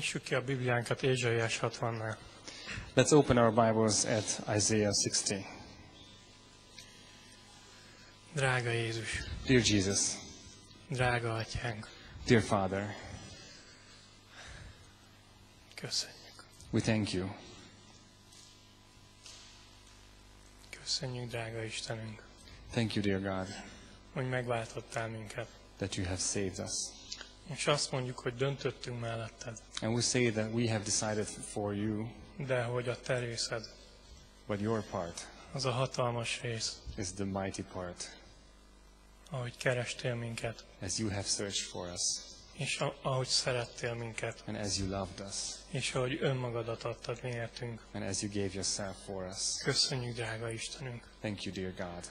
Nyissuk ki a Bibliánkat Ézsaiás 60-nál. Let's open our Bibles at Isaiah 60. Drága Jézus, Dear Jesus, drága Atyánk, dear Father, köszönjük. we thank you. Köszönjük, drága Istenünk, Thank you, dear God, hogy megváltottál minket. that you have saved us. És azt mondjuk, hogy döntöttünk melletted, And we say that we have decided for you, de hogy a te részed, but your part az a hatalmas rész, is the mighty part, ahogy kerestél minket, as you have searched for us, és a- ahogy szerettél minket, and as you loved us, és ahogy önmagadat adtad miértünk. and as you gave yourself for us. Köszönjük, drága Istenünk, Thank you, dear God.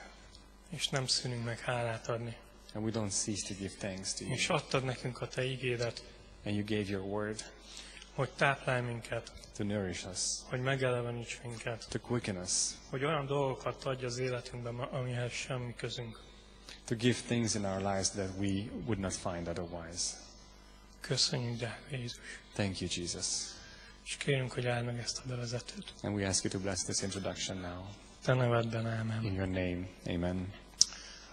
és nem szűnünk meg hálát adni. And we don't cease to give thanks to you. És adtad nekünk a te igédet, And you gave your word hogy táplálj minket, to nourish us, hogy megeleveníts minket, to quicken us, hogy olyan dolgokat adj az életünkben, amihez semmi közünk. to give things in our lives that we would not find otherwise. Köszönjük, drága Jézus. Thank you, Jesus. És kérünk, hogy áld meg ezt a bevezetőt. And we ask you to bless this introduction now. Te nevedben, ámen. In your name, amen.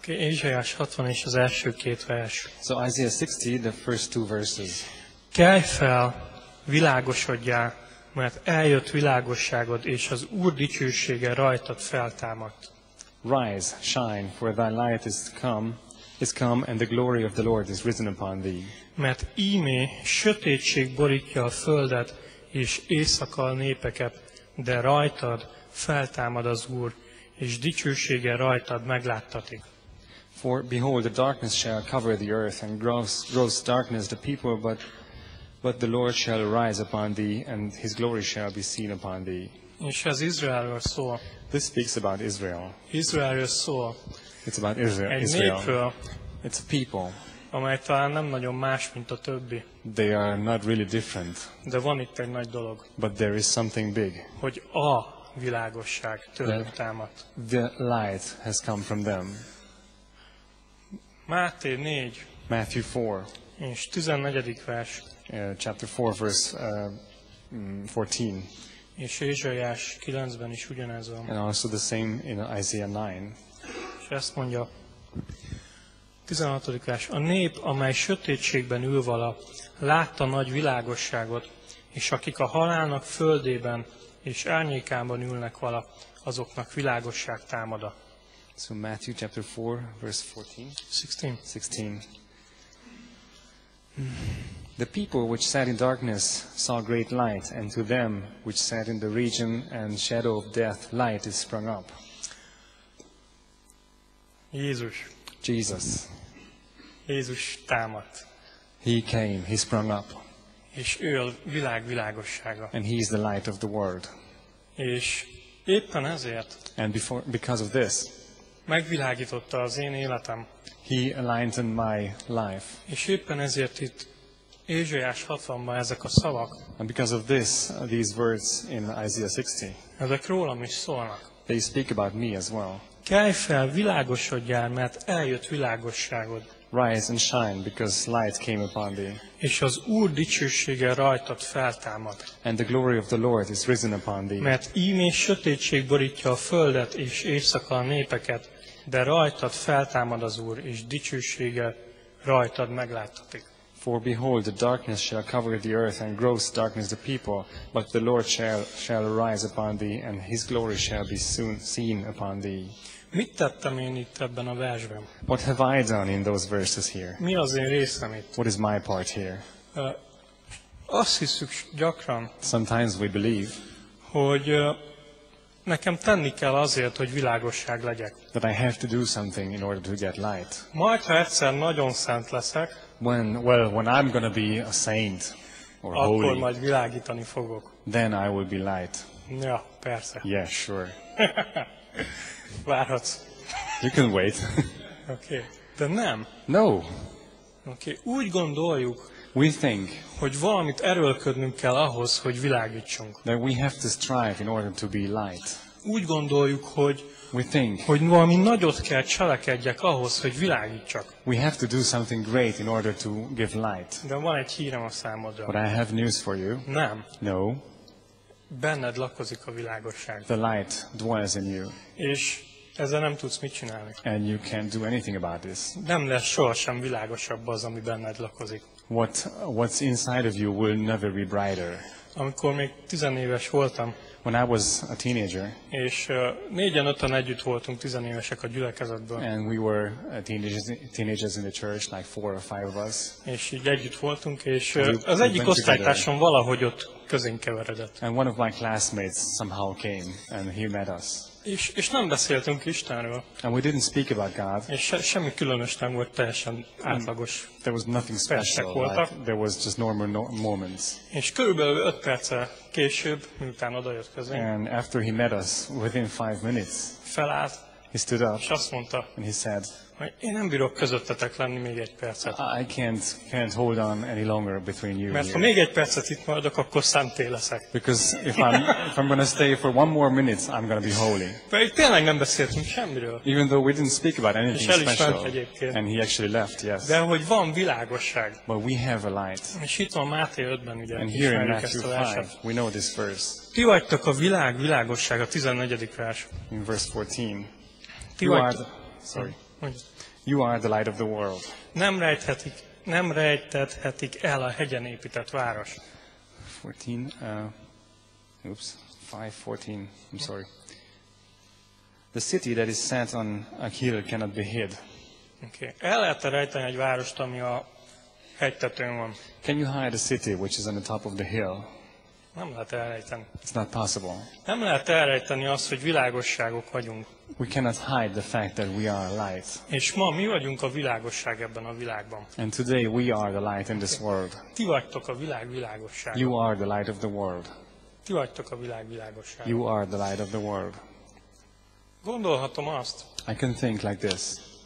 Okay, Ézsaiás 60 és az első két vers. So Isaiah 60, the first two verses. Kelj fel, világosodjál, mert eljött világosságod, és az Úr dicsősége rajtad feltámadt. Rise, shine, for thy light is come, is come, and the glory of the Lord is risen upon thee. Mert ímé sötétség borítja a földet, és éjszaka a népeket, de rajtad feltámad az Úr, és dicsősége rajtad megláttatik. For behold, the darkness shall cover the earth, and gross, gross darkness the people, but, but the Lord shall rise upon thee, and his glory shall be seen upon thee. És ez Izraelről szól. This speaks about Israel. Izraelről szól. It's about Israel. Egy Israel. népről, It's a people. amely talán nem nagyon más, mint a többi. They are not really different, De van itt egy nagy dolog, but there is something big. hogy a világosság tőlük támadt. The light has come from them. Máté 4 Matthew 4, és 14. vers, uh, chapter 4, verse uh, mm, 14, és Ézsaiás 9-ben is ugyanez van. and also the same in Isaiah 9. És ezt mondja, 16. vers, a nép, amely sötétségben ül vala, látta nagy világosságot, és akik a halálnak földében és árnyékában ülnek vala, azoknak világosság támada. So Matthew chapter 4, verse 14, 16. 16. The people which sat in darkness saw great light, and to them which sat in the region and shadow of death, light is sprung up. Jézus, Jesus, Jézus támadt, He came, He sprung up, és ő a világ világossága. and He is the light of the world. És éppen ezért And before, because of this, megvilágította az én életem, He enlightened my life. és éppen ezért itt Ézsaiás 60-ban ezek a szavak, And because of this, these words in Isaiah 60, ezek rólam is szólnak. they speak about me as well. Kelj fel, világosodjál, mert eljött világosságod, Rise and shine, because light came upon thee, és az Úr dicsősége rajtad feltámad. and the glory of the Lord is risen upon thee. Mert ímé sötétség borítja a földet, és éjszaka a népeket, de rajtad feltámad az Úr, és dicsősége rajtad megláttatik. For behold, the darkness shall cover the earth, and gross darkness the people. But the Lord shall, shall arise upon thee, and his glory shall be soon seen upon thee. Mit tettem én itt ebben a versben? What have I done in those verses here? Mi az én részem itt? What is my part here? Ö, Azt hiszük gyakran, Sometimes we believe hogy ö, nekem tenni kell azért, hogy világosság legyek. that I have to do something in order to get light. Majd, ha egyszer nagyon szent leszek, When, well, when I'm going to be a saint or akkor holy, majd világítani fogok. then I will be light. Ja, persze. Yeah, sure. Várhatsz. You can wait. Oké. Okay. De nem. no, Oké. Okay. Úgy gondoljuk, we think hogy valamit erőlködnünk kell ahhoz, hogy világítsunk. that we have to strive in order to be light. úgy gondoljuk, hogy, We think hogy valami nagyot kell cselekedjek ahhoz, hogy világítsak. we have to do something great in order to give light. De van egy hírem a számodra. But I have news for you. Nem. No, Benned lakozik a világosság. the light dwells in you, És ezzel nem tudsz mit csinálni. and you can't do anything about this. Nem lesz sohasem világosabb az, ami benned lakozik. What what's inside of you will never be brighter. Amikor még tizenéves voltam, When I was a teenager, és négyen, öten együtt voltunk tizenévesek a gyülekezetből, and we were uh, teenagers, teenagers in the church, like four or five of us, és így együtt voltunk, és We- az egyik osztálytársam valahogy ott közénk keveredett. and one of my classmates somehow came and he met us, És, és nem beszéltünk Istenről, and we didn't speak about God. és se, semmi különös nem volt, teljesen átlagos. There was nothing special. voltak. Like, there was just normal no- moments. És körülbelül öt perccel később, miután odajött közénk, And after he met us, within five minutes, felállt, he stood up és azt mondta, and he said, én nem bírok közöttetek lenni még egy percet. I can't can't hold on any longer between you. Mert ha még egy percet itt maradok, akkor szenté leszek. Because if I'm if I'm going to stay for one more minute, I'm going to be holy. Pedig tényleg nem beszéltünk semmiről. Even though we didn't speak about anything És el is special, egyébként. and he actually left. Yes, De hogy van világosság. but we have a light. És itt van Máté 5-ben, ugye, And here in Matthew a verset. 5, we know this verse Ti vagytok a világ világossága, 14. vers. in verse 14. Ti You are vagytok. the, sorry. You are the light of the world. Nem rejthetik, nem rejtethetik el a hegyen épített város. 14. Uh, oops. 5:14. I'm sorry. The city that is set on a hill cannot be hid. Okay. El lehet rejteni egy várost, ami a hegytetőn van? Can you hide a city which is on the top of the hill? Nem lehet elrejteni. It's not possible. Nem lehet elrejteni azt, hogy világosságok vagyunk. We cannot hide the fact that we are light. És ma mi vagyunk a világosság ebben a világban. And today we are the light in this world. Ti vagytok a világ világossága. You are the light of the world. Ti vagytok a világ világossága. You are the light of the world. Gondolhatom azt, I can think like this.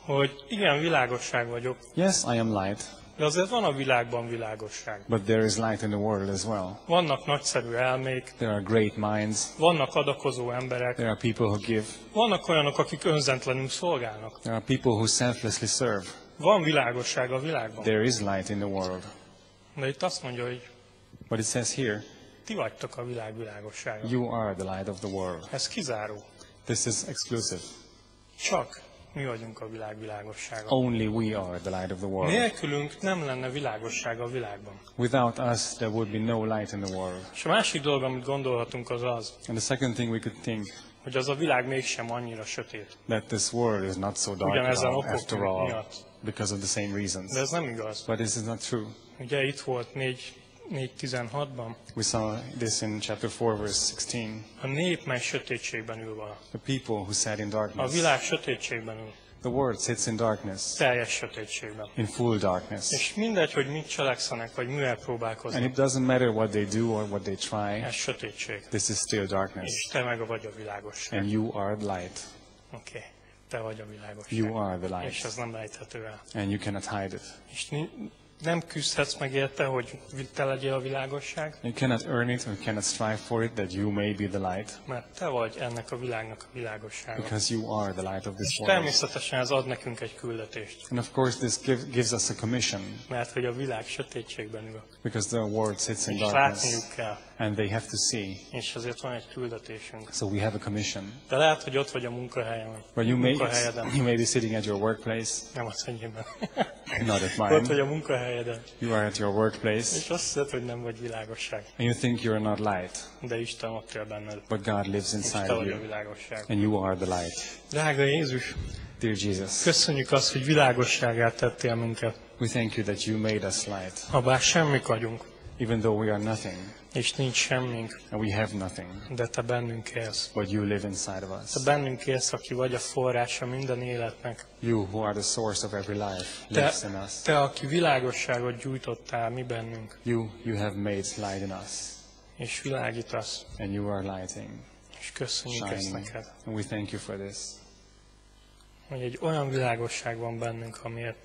hogy igen, világosság vagyok, Yes, I am light, de azért van a világban világosság. but there is light in the world as well. Vannak nagyszerű elmék, There are great minds. vannak adakozó emberek, There are people who give. vannak olyanok, akik önzentlenül szolgálnak. There are people who selflessly serve. Van világosság a világban. There is light in the world. De itt azt mondja, hogy But it says here, ti vagytok a világ világossága. you are the light of the world. Ez kizáró. This is exclusive. Csak mi vagyunk a világ világossága. Only we are the light of the world. Nélkülünk nem lenne világosság a világban. Without us, there would be no light in the world. És a másik dolog, amit gondolhatunk, az az, And the second thing we could think hogy az a világ mégsem annyira sötét. that this world is not so dark Ugyanezen okok after all, miatt. because of the same reasons. De ez nem igaz. But this is not true. Ugye itt volt 4 4.16-ban, We saw this in chapter 4, verse 16. a nép, mely sötétségben ül vala. The people who sat in A darkness. világ sötétségben ül, The word sits in darkness, teljes sötétségben. in full darkness. És mindegy, hogy mit cselekszenek, vagy mivel And próbálkoznak, it doesn't matter what they do or what they try, ez sötétség. this is still darkness. És te meg vagy a világosság. And you are the light. Okay. te vagy a világosság. You are the És light. ez nem lejthető el. And you cannot hide it. És nem küzdhetsz meg érte, hogy te legyél a világosság, You cannot earn it or cannot strive for it that you may be the light, mert te vagy ennek a világnak a világossága. because you are the light of this world. természetesen ez ad nekünk egy küldetést, And of course, this give, gives us a commission, mert hogy a világ sötétségben ül, because the word sits in darkness, látniuk kell, and they have to see. és ezért van egy küldetésünk. So we have a commission. De lehet, hogy ott vagy a munkahelyen, But you may, you may be sitting at your workplace, nem az enyémben. not at Ott vagy mine. a munkahelyeden, You are at your workplace, és azt hiszed, hogy nem vagy világosság, and you think you're not light, de Isten ott él benned, but God lives inside of you, világosság. and you are the light. Drága Jézus, Dear Jesus, köszönjük azt, hogy világosságát tettél minket. we thank you that you made us light, Habár semmik vagyunk, even though we are nothing, és nincs semmink, and we have nothing, de te bennünk élsz. but you live inside of us. Te bennünk élsz, aki vagy a forrása minden életnek. You, who are the source of every life, Te, lives in us. te, aki világosságot gyújtottál mi bennünk, You, you have made light in us, és világítasz, and you are lighting, és köszönjük ezt shining, neked, and we thank you for this. hogy egy olyan világosság van bennünk, amiért,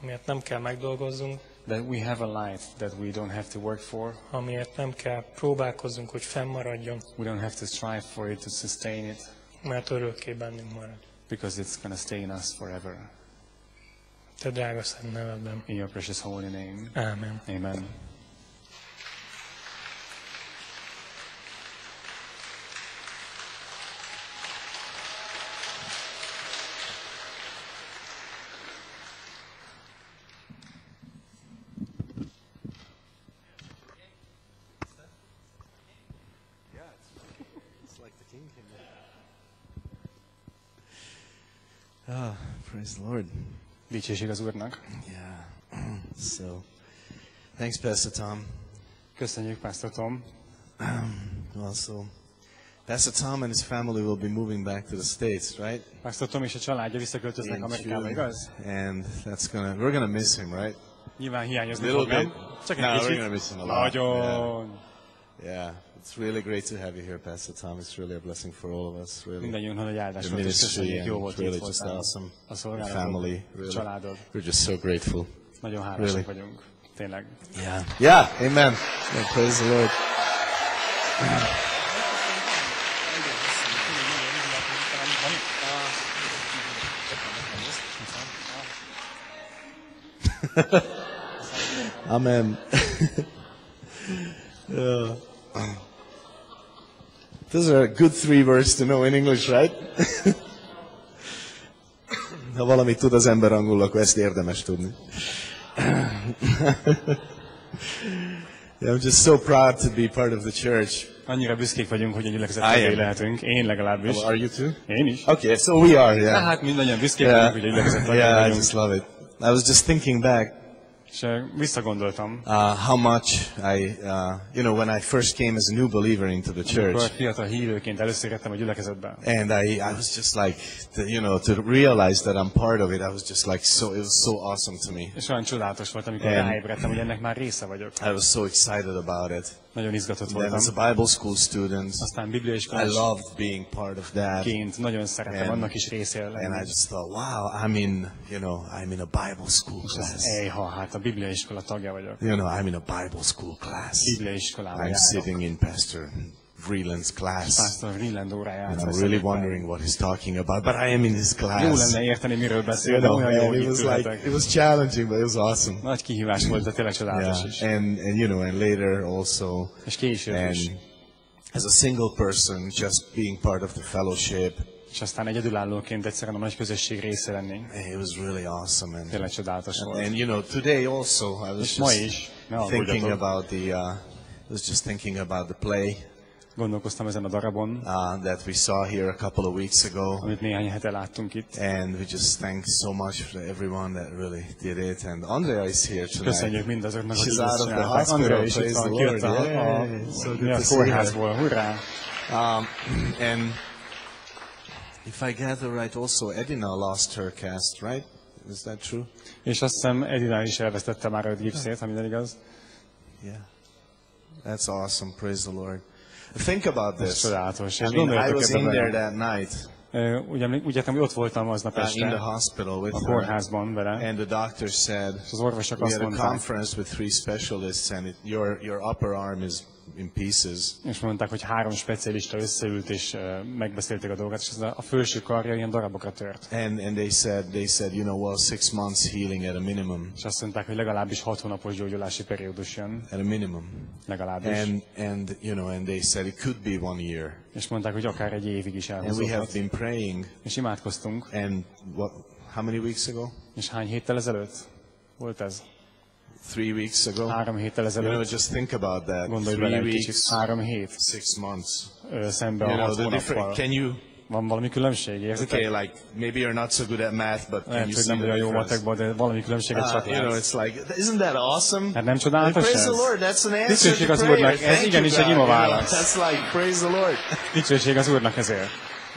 amiért nem kell megdolgozzunk, that we have a life that we don't have to work for. amiért nem kell próbálkozzunk, hogy fennmaradjon, We don't have to strive for it to sustain it mert örökké bennünk marad. because it's going to stay in us forever. Te drága szent nevedben. In your precious holy name. Ámen. Amen. Like the king came in. Ah, the Lord. Dicsőség az Úrnak. Yeah. so, thanks, Pastor Tom. Köszönjük, Pastor Tom. Well, so, Pastor Tom and his family will be moving back to the States, right? Pastor Tom és a családja visszaköltöznek Amerikába, igaz? And that's gonna, we're gonna miss him, right? Nyilván hiányozni fog, nem? Csak No, egy we're kicsit. gonna miss him a lot. Nagyon. Yeah. It's really great to have you here, Pastor Tom. It's really a blessing for all of us, really. Mindannyian nagy áldás The volt, és ministry köszönjük, and jó volt really itt just awesome. A szolgálatod, family, really. családod. We're just so grateful. Nagyon hálásak Really. vagyunk. Tényleg. Yeah. Yeah. Amen. Yeah, praise the Lord. Amen. Yeah. Those are good three words to know in English, right? Ha valamit tud az ember angolul, akkor ezt érdemes tudni. Yeah, I'm just so proud to be part of the church. Annyira büszkék vagyunk, hogy a gyülekezet I am. tagjai lehetünk. Én legalábbis. Are you too? Én is. Okay, so we are, yeah. Tehát mindannyian büszkék Yeah, vagyunk, hogy a gyülekezet tagjai yeah I vagyunk. just love it. I was just thinking back És eh, visszagondoltam, uh, how much I, uh, you know, when I first came as a new believer into the church, fiatal hívőként először jöttem a gyülekezetbe. and I, I was just like, the, you know, to realize that I'm part of it, I was just like so, it was so awesome to me. És olyan csodálatos volt, amikor And- ráébredtem, hogy ennek már része vagyok. I was so excited about it. Nagyon izgatott Then voltam. as a Bible school student, Aztán I bibliaiskolásként loved being part of that. nagyon szeretem And- annak is részére And I lenni. just thought, wow, I'm in, you know, I'm in a Bible school class. Ejha, hát a bibliaiskola tagja vagyok. You know, I'm in a Bible school class. Bibliaiskolába I'm sitting in Pastor Vreeland's class. Pastor Rilland óráját. And I'm really wondering what he's talking about, but I am in his Jó class. lenne érteni, miről You beszél, de olyan jó, it was like, it was challenging, but it was awesome. Nagy kihívás volt, de tényleg csodálatos is. and, and you know, and later also, És később is. as a single person, just being part of the fellowship, És aztán egyedülállóként egyszerűen a nagy közösség része lenni. it was really awesome. And, Tényleg csodálatos and, volt. and you know, today also, I was És ma just is, thinking about the, uh, I was just thinking about the play gondolkoztam ezen a darabon, uh, that we saw here a couple of weeks ago. amit néhány hete láttunk itt. And we just thank so much for everyone that really did it. And Andrea is here tonight. Köszönjük mindazoknak, akik out ezt csinálták. Andrea is itt van, kijött a, a, so a kórházból. Hurrá! Um, and if I gather right, also Edina lost her cast, right? Is that true? És azt hiszem Edina is elvesztette már a gipszét, ha minden igaz. Yeah. That's awesome. Praise the Lord. Think about this. csodálatos. I mean, I was in there that night Ugye, úgy értem, hogy ott voltam aznap uh, in the este hospital with a kórházban vele, And the doctor said, és az orvosok we azt had a mondták, conference with three specialists and it, your, your upper arm is in pieces. és mondták, hogy három specialista összeült, és ö, megbeszélték a dolgokat, és az a, a felső karja ilyen darabokra tört. And, and they said, they said, you know, well, six months healing at a minimum, És azt mondták, hogy legalábbis hat hónapos gyógyulási periódus jön, at a minimum. legalábbis. And, and, you know, and they said it could be one year. És mondták, hogy akár egy évig is And we have elhúzódhat. been praying És imádkoztunk. and what, how many weeks ago? És hány héttel ezelőtt volt ez? Three weeks ago? Három héttel You know, ezelőtt. just think about that. Gondolj bele Three kicsit. weeks, Három hét six months. szembe You a know, the hónappal. can you, Van valami különbség, érzitek? okay, like, maybe you're not so good at math, but can Lehet, you hogy nem olyan jó matekban, de valami különbséget Uh, csak you know, it's like, isn't that awesome? Hát nem csodálatos praise ez? the Lord, that's an answer Dicsőség az. Úrnak, ez igenis egy ima válasz. That's like, praise the Lord. Dicsőség az Úrnak ezért.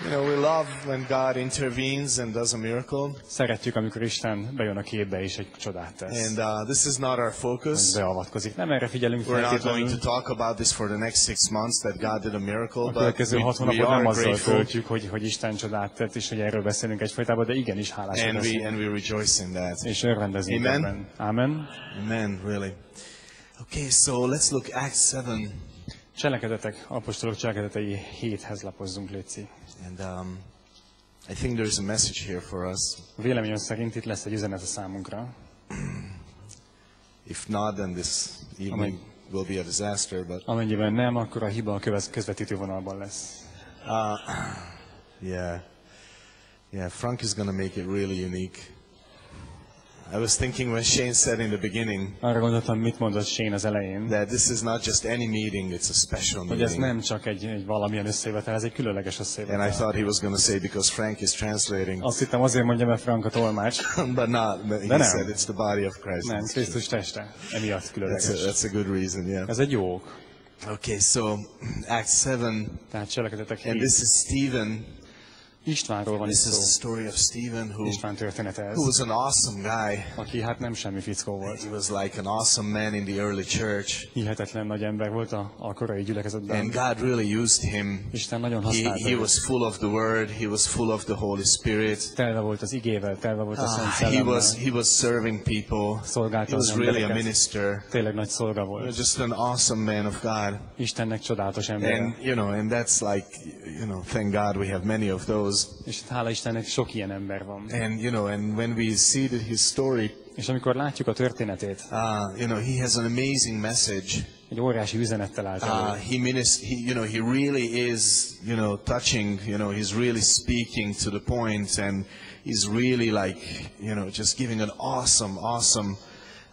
You know, we love when God intervenes and does a miracle. Szeretjük, amikor Isten bejön a képbe és egy csodát tesz. And uh, this is not our focus. Beavatkozik. Nem erre figyelünk We're not going to talk about this for the next six months that God did a miracle, A but következő hat we hónapot nem azzal töltjük, hogy, hogy Isten csodát tett, és hogy erről beszélünk egyfajtában, de igenis hálások and we and we rejoice in that. És örvendezünk Amen. ebben. Amen. Amen. Really. Okay, so let's look Acts seven, Cselekedetek, apostolok cselekedetei héthez lapozzunk, Léci. And um, I think there's a message here for us. Véleményem szerint itt lesz egy üzenet a számunkra. If not, then this evening will be a disaster. But Amennyiben nem, akkor a hiba a közvetítő vonalban lesz. uh, yeah, yeah, Frank is going to make it really unique. I was thinking when Shane said in the beginning Arra gondoltam, mit mondott Shane az elején, that this is not just any meeting; it's a special hogy ez meeting. nem csak egy, egy valamilyen összejövetel, ez egy különleges And I összejövetel. thought he was going to say because Frank is translating, Azt hittem azért mondja, mert Frank a tolmács. but not. But he no. said it's the body of Christ. Nem, Krisztus teste. Emiatt That's a, különleges. that's a good reason, yeah. Ez egy jó ok. Okay, so Acts 7, Tehát cselekedetek and this is Stephen. Istvánról van itt This is the szó. story of Stephen, who, István története ez. who was an awesome guy. Aki hát nem semmi fickó volt. He was like an awesome man in the early church, Hihetetlen nagy ember volt a, a korai gyülekezetben. and God really used him. Isten nagyon He, használta. he őt. was full of the Word. He was full of the Holy Spirit. Telve volt az igével, telve volt a Szent Ah, he Szellemmel. was he was serving people. Szolgálta He was really a minister. Tényleg nagy szolga volt. Just an awesome man of God. Istennek csodálatos ember. And you know, and that's like, you know, thank God we have many of those. És hála Istennek sok ilyen ember van. And you know, and when we see that his story, És amikor látjuk a történetét, uh, you know, he has an amazing message. egy óriási üzenettel állt Uh, he minis- he, you know, he really is, you know, touching. You know, he's really speaking to the point, and he's really like, you know, just giving an awesome, awesome,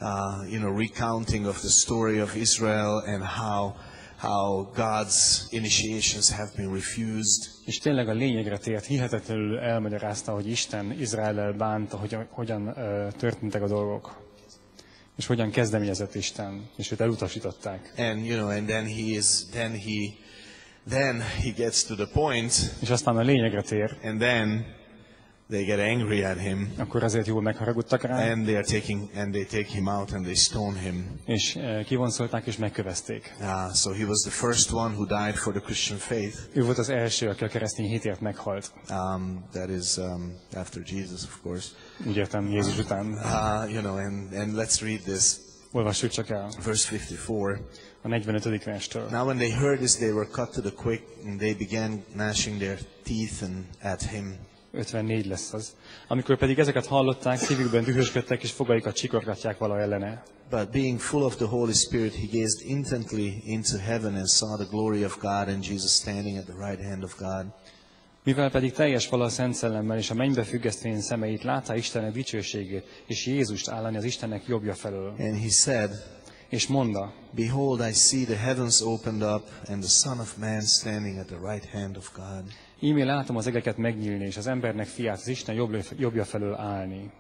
uh, you know, recounting of the story of Israel and how how God's initiations have been refused. És tényleg a lényegre tért, hihetetlenül elmagyarázta, hogy Isten Izrael bánta, hogyan, hogyan uh, történtek a dolgok. És hogyan kezdeményezett Isten, és őt elutasították. And you know, and then he is, then he, then he gets to the point, És aztán a lényegre tér, and then they get angry at him, akkor azért jól megharagudtak rá, and they are taking, and they take him out and they stone him. és uh, kivonszolták és megkövezték. Ah, so he was the first one who died for the Christian faith. Ő volt az első, aki a keresztény hitért meghalt. Um, that is um, after Jesus, of course. Úgy értem Jézus után. Uh, you know, and, and let's read this, Olvassuk csak el verse 54. a 45. verstől. Now, when they heard this, they were cut to the quick, and they began gnashing their teeth and at him. 54 lesz az. Amikor pedig ezeket hallották, szívükben dühösködtek, és fogaikat csikorgatják vala ellene. But being full of the Holy Spirit, he gazed intently into heaven and saw the glory of God and Jesus standing at the right hand of God. Mivel pedig teljes vala a Szent Szellemmel, és a mennybe függesztvén szemeit, látá Istenek dicsőségét, és Jézust állani az Istennek jobbja felől. And he said, És mondta, Behold, I see the heavens opened up, and the Son of Man standing at the right hand of God. Ímé látom az egeket megnyílni, és az embernek fiát az Isten jobb- jobbja felől állni.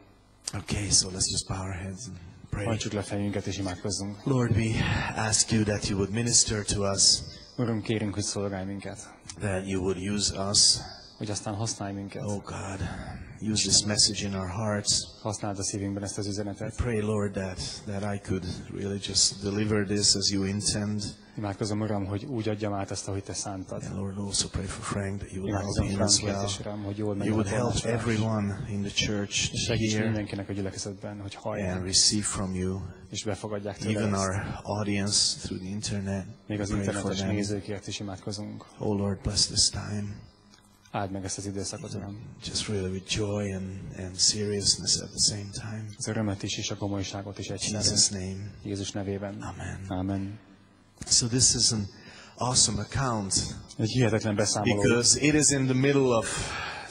Okay, so let's just bow our heads and pray. Hajtsuk le fejünket, és imádkozzunk. Lord, we ask you that you would minister to us, Urunk, kérünk, hogy szolgálj minket, that you would use us. Hogy aztán használj minket. Oh God, use this message in our hearts. Használd a szívünkben ezt az üzenetet. Pray, Lord, that, that I could really just deliver this as you intend. Imádkozom, Uram, hogy úgy adjam át ezt, ahogy Te szántad. And Lord, also pray for Frank that you would help him as well. Uram, hogy jól You would help everyone in the church segíts hear mindenkinek a gyülekezetben, hogy and receive from you, és befogadják tőle even ezt. our audience through the internet. Még az internetes nézőkért is imádkozunk. Oh Lord, bless this time. Áld meg ezt az időszakot, Uram. Just really with joy and, and seriousness at the same time. Az örömet is, és a komolyságot is egyszerűen. Jesus' name. Jézus nevében. Amen. Amen. So this is an awesome account Egy hihetetlen beszámoló, because it is in the middle of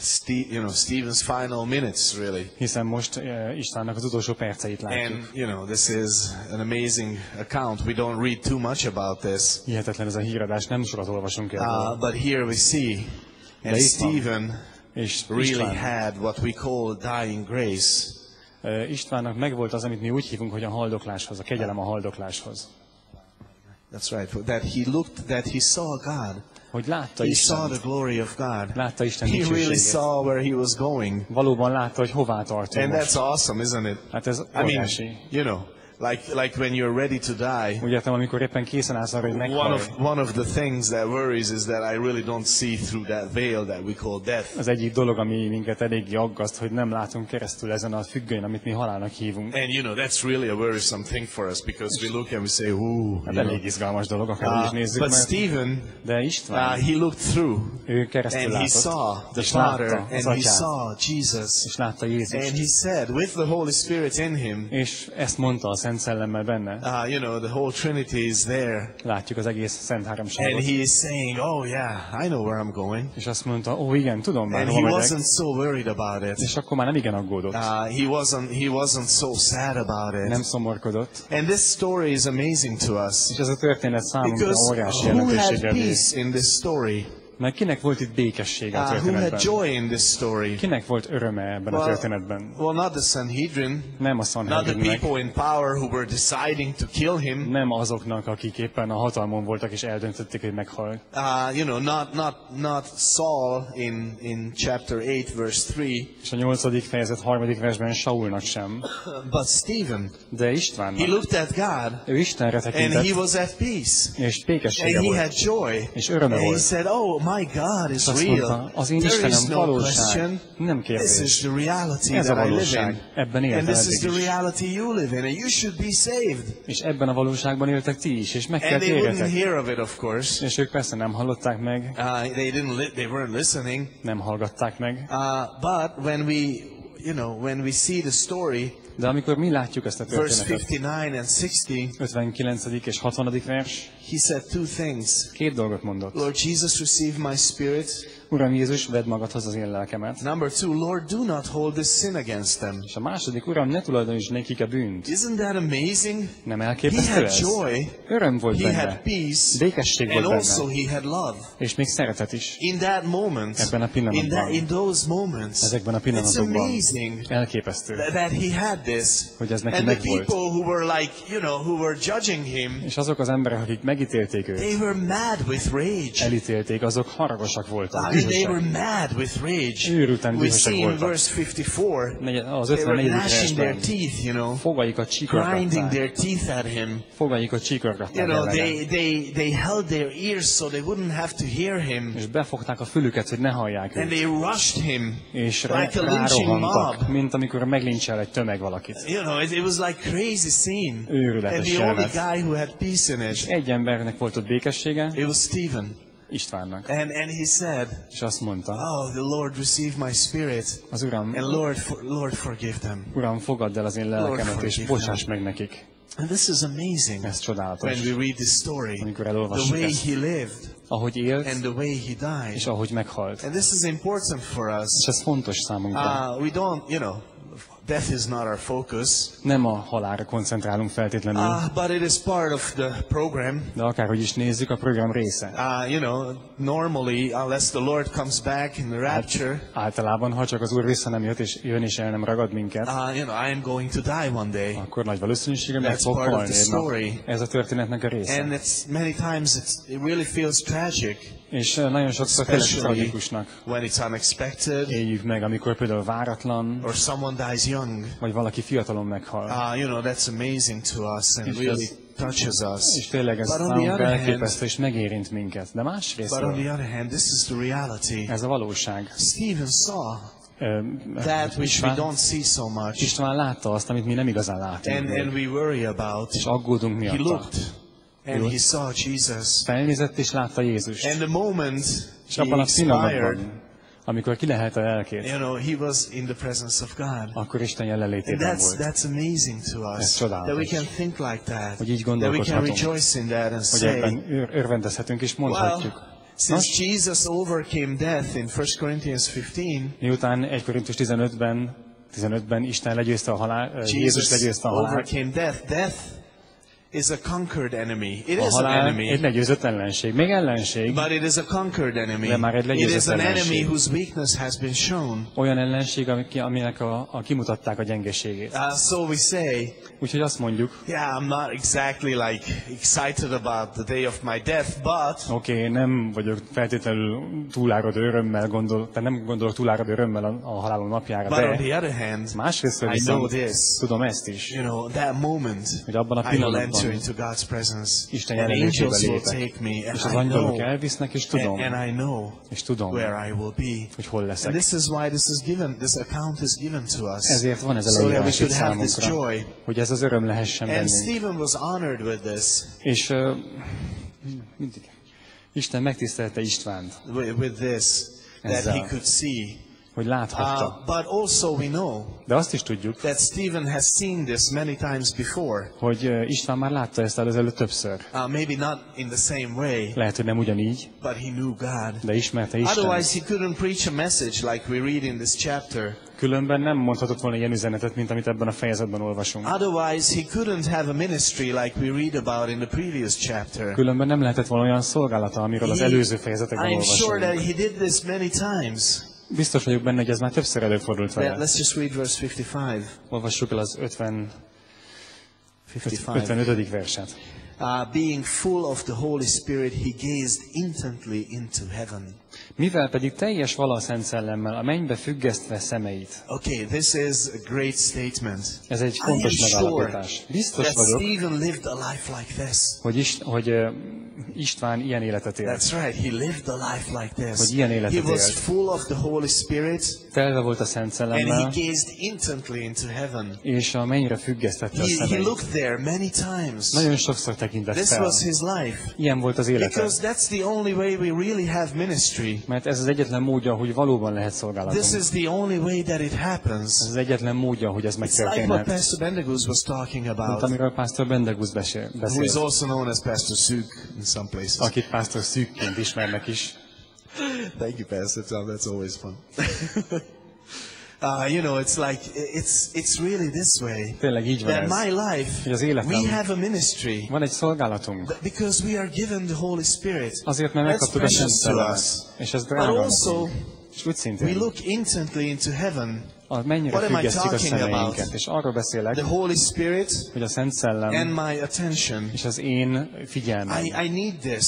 Ste- you know Stephen's final minutes really. hiszen most uh, Istennek az utolsó perceit látjuk. And you know this is an amazing account. We don't read too much about this. Hihetetlen ez a híradás, nem sokat olvasunk Uh, erről. but here we see and De. Stephen És really had what we call dying grace. Istvánnak megvolt az, amit mi úgy hívunk, hogy a haldokláshoz, a kegyelem a haldokláshoz. That's right. That he looked, that he saw God. hogy látta He saw Isten, the glory of God. látta Isten He really saw where he was going. Valóban látta, hogy hová tartunk And most. that's awesome, isn't it? Hát ez I mean, you know, like like when you're ready to die. Úgy értem, amikor éppen készen állsz arra, hogy One meghalj. of one of the things that worries is that I really don't see through that veil that we call death. Az egyik dolog, ami minket eléggé aggaszt, hogy nem látunk keresztül ezen a függőn, amit mi halálnak hívunk. And you know, that's really a worrisome thing for us because we look and we say, "Ooh." Hát elég izgalmas dolog, akár úgy is Uh, nézzük, but mert Stephen, de uh, István, he looked through ő keresztül and he látott, saw the Father az and he saw Jesus. és látta And Jézust, he said, with the Holy Spirit in him, és ezt mondta a Szent Szellemmel benne. uh, you know, the whole Trinity is there. Látjuk az egész Szent And Háromságot. he is saying, oh yeah, I know where I'm going. És azt mondta, ó igen, tudom már, And he megyek. wasn't so worried about it. És akkor már nem igen aggódott. Uh, he wasn't, he wasn't so sad about Nem it. szomorkodott. And this story is amazing to us. És ez a történet számunkra Because óriási who had jelentőséggel bír. peace in this story? Mert kinek volt itt békessége a Uh, who had történetben? joy in this story? Kinek volt öröme ebben a történetben? well, not the Sanhedrin, Nem a not the Sanhedrinnek, people in power who were deciding to kill him. nem azoknak, akik éppen a hatalmon voltak és eldöntötték, hogy meghal. Uh, you know, not not not Saul in in chapter eight, verse three, És a nyolcadik fejezet harmadik versben Saulnak sem, but Stephen. de He Istvánnak. looked at God Ő Istenre and he tekintett, was at peace. és békessége And he volt. had joy. És öröme And he volt. said, Oh, my God is azt real. mondta, az én There is Istenem no valóság, question. nem This is kérdés. the reality Ez a that I live valóság. in. Ebben And éltem this is eddig the is. reality you live in. And you should be saved. És ebben a valóságban éltek ti is, és meg kell térjetek. És ők persze nem hallották meg, Uh, they didn't. Li- they weren't listening. nem hallgatták meg, Uh, but when we, you know, when we see the story, de amikor mi látjuk ezt a verse történetet, 59 and 60, 59. és 60. vers, he said two things. két dolgot mondott. Lord Jesus, receive my spirit. Uram Jézus, vedd magadhoz az én lelkemet. Number two, Lord, do not hold this sin against them. És a második, Uram, ne tulajdoníts nekik a bűnt. Isn't that amazing? Nem He elképesztő had ez? joy. Öröm volt He had benne, peace. békesség And volt also benne, he had love. és még szeretet is. In that moment, Ebben a pillanatban. in, that, in those moments, Ezekben a it's pillanatokban amazing elképesztő, that, he had this. hogy ez neki And the megvolt. people who were like, you know, who were judging him, És azok az emberek, akik megítélték őt, they were mad with rage. elítélték, azok haragosak voltak, they were mad with rage. Őrülten We see in voltak. verse 54, Negyed- Az they were 54. gnashing their versben teeth, you know, fogaikat grinding their teeth at him. fogaikat You know, ellene. they, they, they held their ears so they wouldn't have to hear him. És befogták a fülüket, hogy ne hallják And őt. they rushed him És like a rá- lynching rárohantak, mob. mint amikor meglincsel egy tömeg valakit. You know, it, it was like crazy scene. Őrületes And the only guy who had peace in És it, egy embernek volt ott békessége, it was Stephen. Istvánnak. And, and he said, És azt mondta, Oh, the Lord receive my spirit. az Uram, And Lord, for, Lord forgive them. Uram, fogadd el az én lelkemet, és bocsáss meg nekik. And this is amazing Ez csodálatos. when we read this story. Amikor The way ezt. he lived Ahogy élt, and the way he died. és ahogy meghalt. And this is important for us. És ez fontos számunkra. Uh, we don't, you know, death is not our focus, Nem a halálra koncentrálunk feltétlenül, uh, but it is part of the program. de akárhogy is nézzük, a program része. Uh, you know, normally, unless the Lord comes back in the rapture, Általában, ha csak az Úr vissza nem jött, és jön és el nem ragad minket, uh, you know, I am going to die one day. akkor nagy valószínűséggel meg fog halni. Ez a történetnek a része. And it's many times it's, it really feels tragic, És eh, nagyon sokszor especially tragikusnak when it's unexpected éljük meg, amikor például váratlan, or someone dies young. vagy valaki fiatalon meghal. Uh, you know, that's amazing to us and really touches us. És tényleg ez hand, elképesztő, és megérint minket. De másrészt but on the other hand, this is the reality. ez a valóság. Stephen saw that which we don't see so much István látta azt, amit mi nem igazán látunk. and, and we worry about. és aggódunk He miatta. looked and he saw Jesus. Felnézett és látta Jézust. And the moment És he abban a pillanatban, amikor kilehelte a lelkét, you know, he was in the presence of God. akkor Isten jelenlétében that's, volt. that's amazing to Ez us. csodálatos. That we can think like that. Hogy így That we can gondolkodhatunk. rejoice in that and Hogy say, ebben ör- örvendezhetünk és mondhatjuk. well, since Jesus overcame death in 1 Corinthians 15, Miután 1 Korintus 15-ben 15-ben Isten legyőzte a halál, Jézus legyőzte a halált, overcame death. Death is a conquered enemy. It is an enemy. egy legyőzött ellenség. Még ellenség, But it is a conquered enemy. De már egy It is legyőzött an enemy ellenség. whose weakness has been shown. olyan ellenség, ami- aminek a, a kimutatták a gyengeségét. Uh, so we say, Úgyhogy azt mondjuk, yeah, I'm not exactly like excited about the day of my death, but oké, okay, nem vagyok feltétlenül túláradó örömmel, gondol, tehát nem gondolok túláradó örömmel a, a halálom napjára, but on de the other hand, másrészt viszont tudom ezt is, You know, that moment, hogy abban a will enter pillanatban into God's presence. Isten And angels will take me, és az and angyalok elvisznek, és tudom, and, and I know és tudom, where I will be. hogy hol And leszek. this is why this is given, this account is given to us. Ezért van ez a so leírás this számunkra, joy. hogy ez az öröm lehessen And bennünk. Stephen was honored with this, És uh, mindig. Isten megtisztelte Istvánt, with, with this, that he could see. Hogy láthatta. Uh, but also we know De azt is tudjuk, that Stephen has seen this many times before. hogy uh, István már látta ezt el ezelőtt többször. Uh, maybe not in the same way, Lehet, hogy nem ugyanígy, but he knew God. de ismerte Istent. Otherwise, he couldn't preach a message like we read in this chapter. Különben nem mondhatott volna ilyen üzenetet, mint amit ebben a fejezetben olvasunk. Otherwise, he couldn't have a ministry like we read about in the previous chapter. Különben nem lehetett volna olyan szolgálata, amiről az előző fejezetekben I'm sure that olvasunk. he did this many times. Biztos vagyok benne, hogy ez már többször előfordult vele. let's just read verse 55. Olvassuk el az 50, 55. 55. verset. Uh, being full of the Holy Spirit, he gazed intently into heaven. Mivel pedig teljes vala a Szent Szellemmel, a mennybe függesztve szemeit. Okay, this is a great statement. Ez egy fontos megállapítás. Biztos vagyok, Stephen lived a life like this. hogy, Ist, hogy ö, István ilyen életet élt. That's right, he lived a life like this. Hogy ilyen életet He was élt. full of the Holy Spirit, Telve volt a Szent and he Szellemmel, gazed intently into heaven. és a mennyre függesztette a He, he looked there many times. Nagyon sokszor tekintett This fel. was his life. Ilyen volt az élete. Because that's the only way we really have ministry. Mert ez az egyetlen módja, hogy valóban lehet This szolgálatunk. is the only way that it Ez happens. az egyetlen módja, hogy ez It's like what megtörténhet. Pastor Bendeguz was talking Mint about, amiről Pásztor Bendegusz besél- who is also known as Pastor Suk in some places. akit Pásztor szűkként ismernek is. Thank you, Pastor Tom. That's always fun. uh, you know, it's like it's it's really this way. Tényleg így van That ez. my life, Hogy az életem- we have a ministry Van egy szolgálatunk. because we are given the Holy Spirit. Azért, mert megkaptuk a Szent Szellemet. És ez But drága also. És úgy we look intently into heaven. a mennyire What am I függesztjük a talking about? szemeinket. És arról beszélek, The Holy Spirit hogy a Szent Szellem and my attention. és az én figyelmem. I, I need this.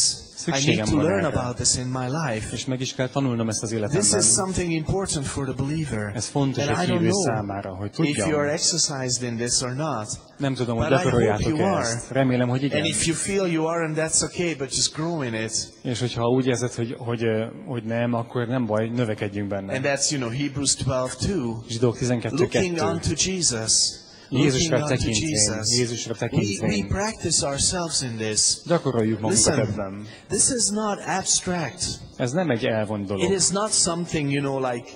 I need Szükségem to learn about this in my life. És meg is kell tanulnom ezt az This életemben. is something important for the believer. Ez fontos And egy hívő számára, hogy if you are tudjam. exercised in this or not. Nem tudom, hogy gyakoroljátok ezt. Remélem, hogy igen. And if you feel you are, and that's okay, but just grow in it. És hogyha úgy érzed, hogy, hogy, hogy nem, akkor nem baj, növekedjünk And benne. that's, you know, Hebrews 12, 2. Zsidók Looking 12.2. unto Jesus. Jézusra Jesus. Jézusra We, we tekintvén. practice ourselves in this. Gyakoroljuk magunkat ebben. this is not abstract. Ez nem egy elvont It dolog. is not something, you know, like,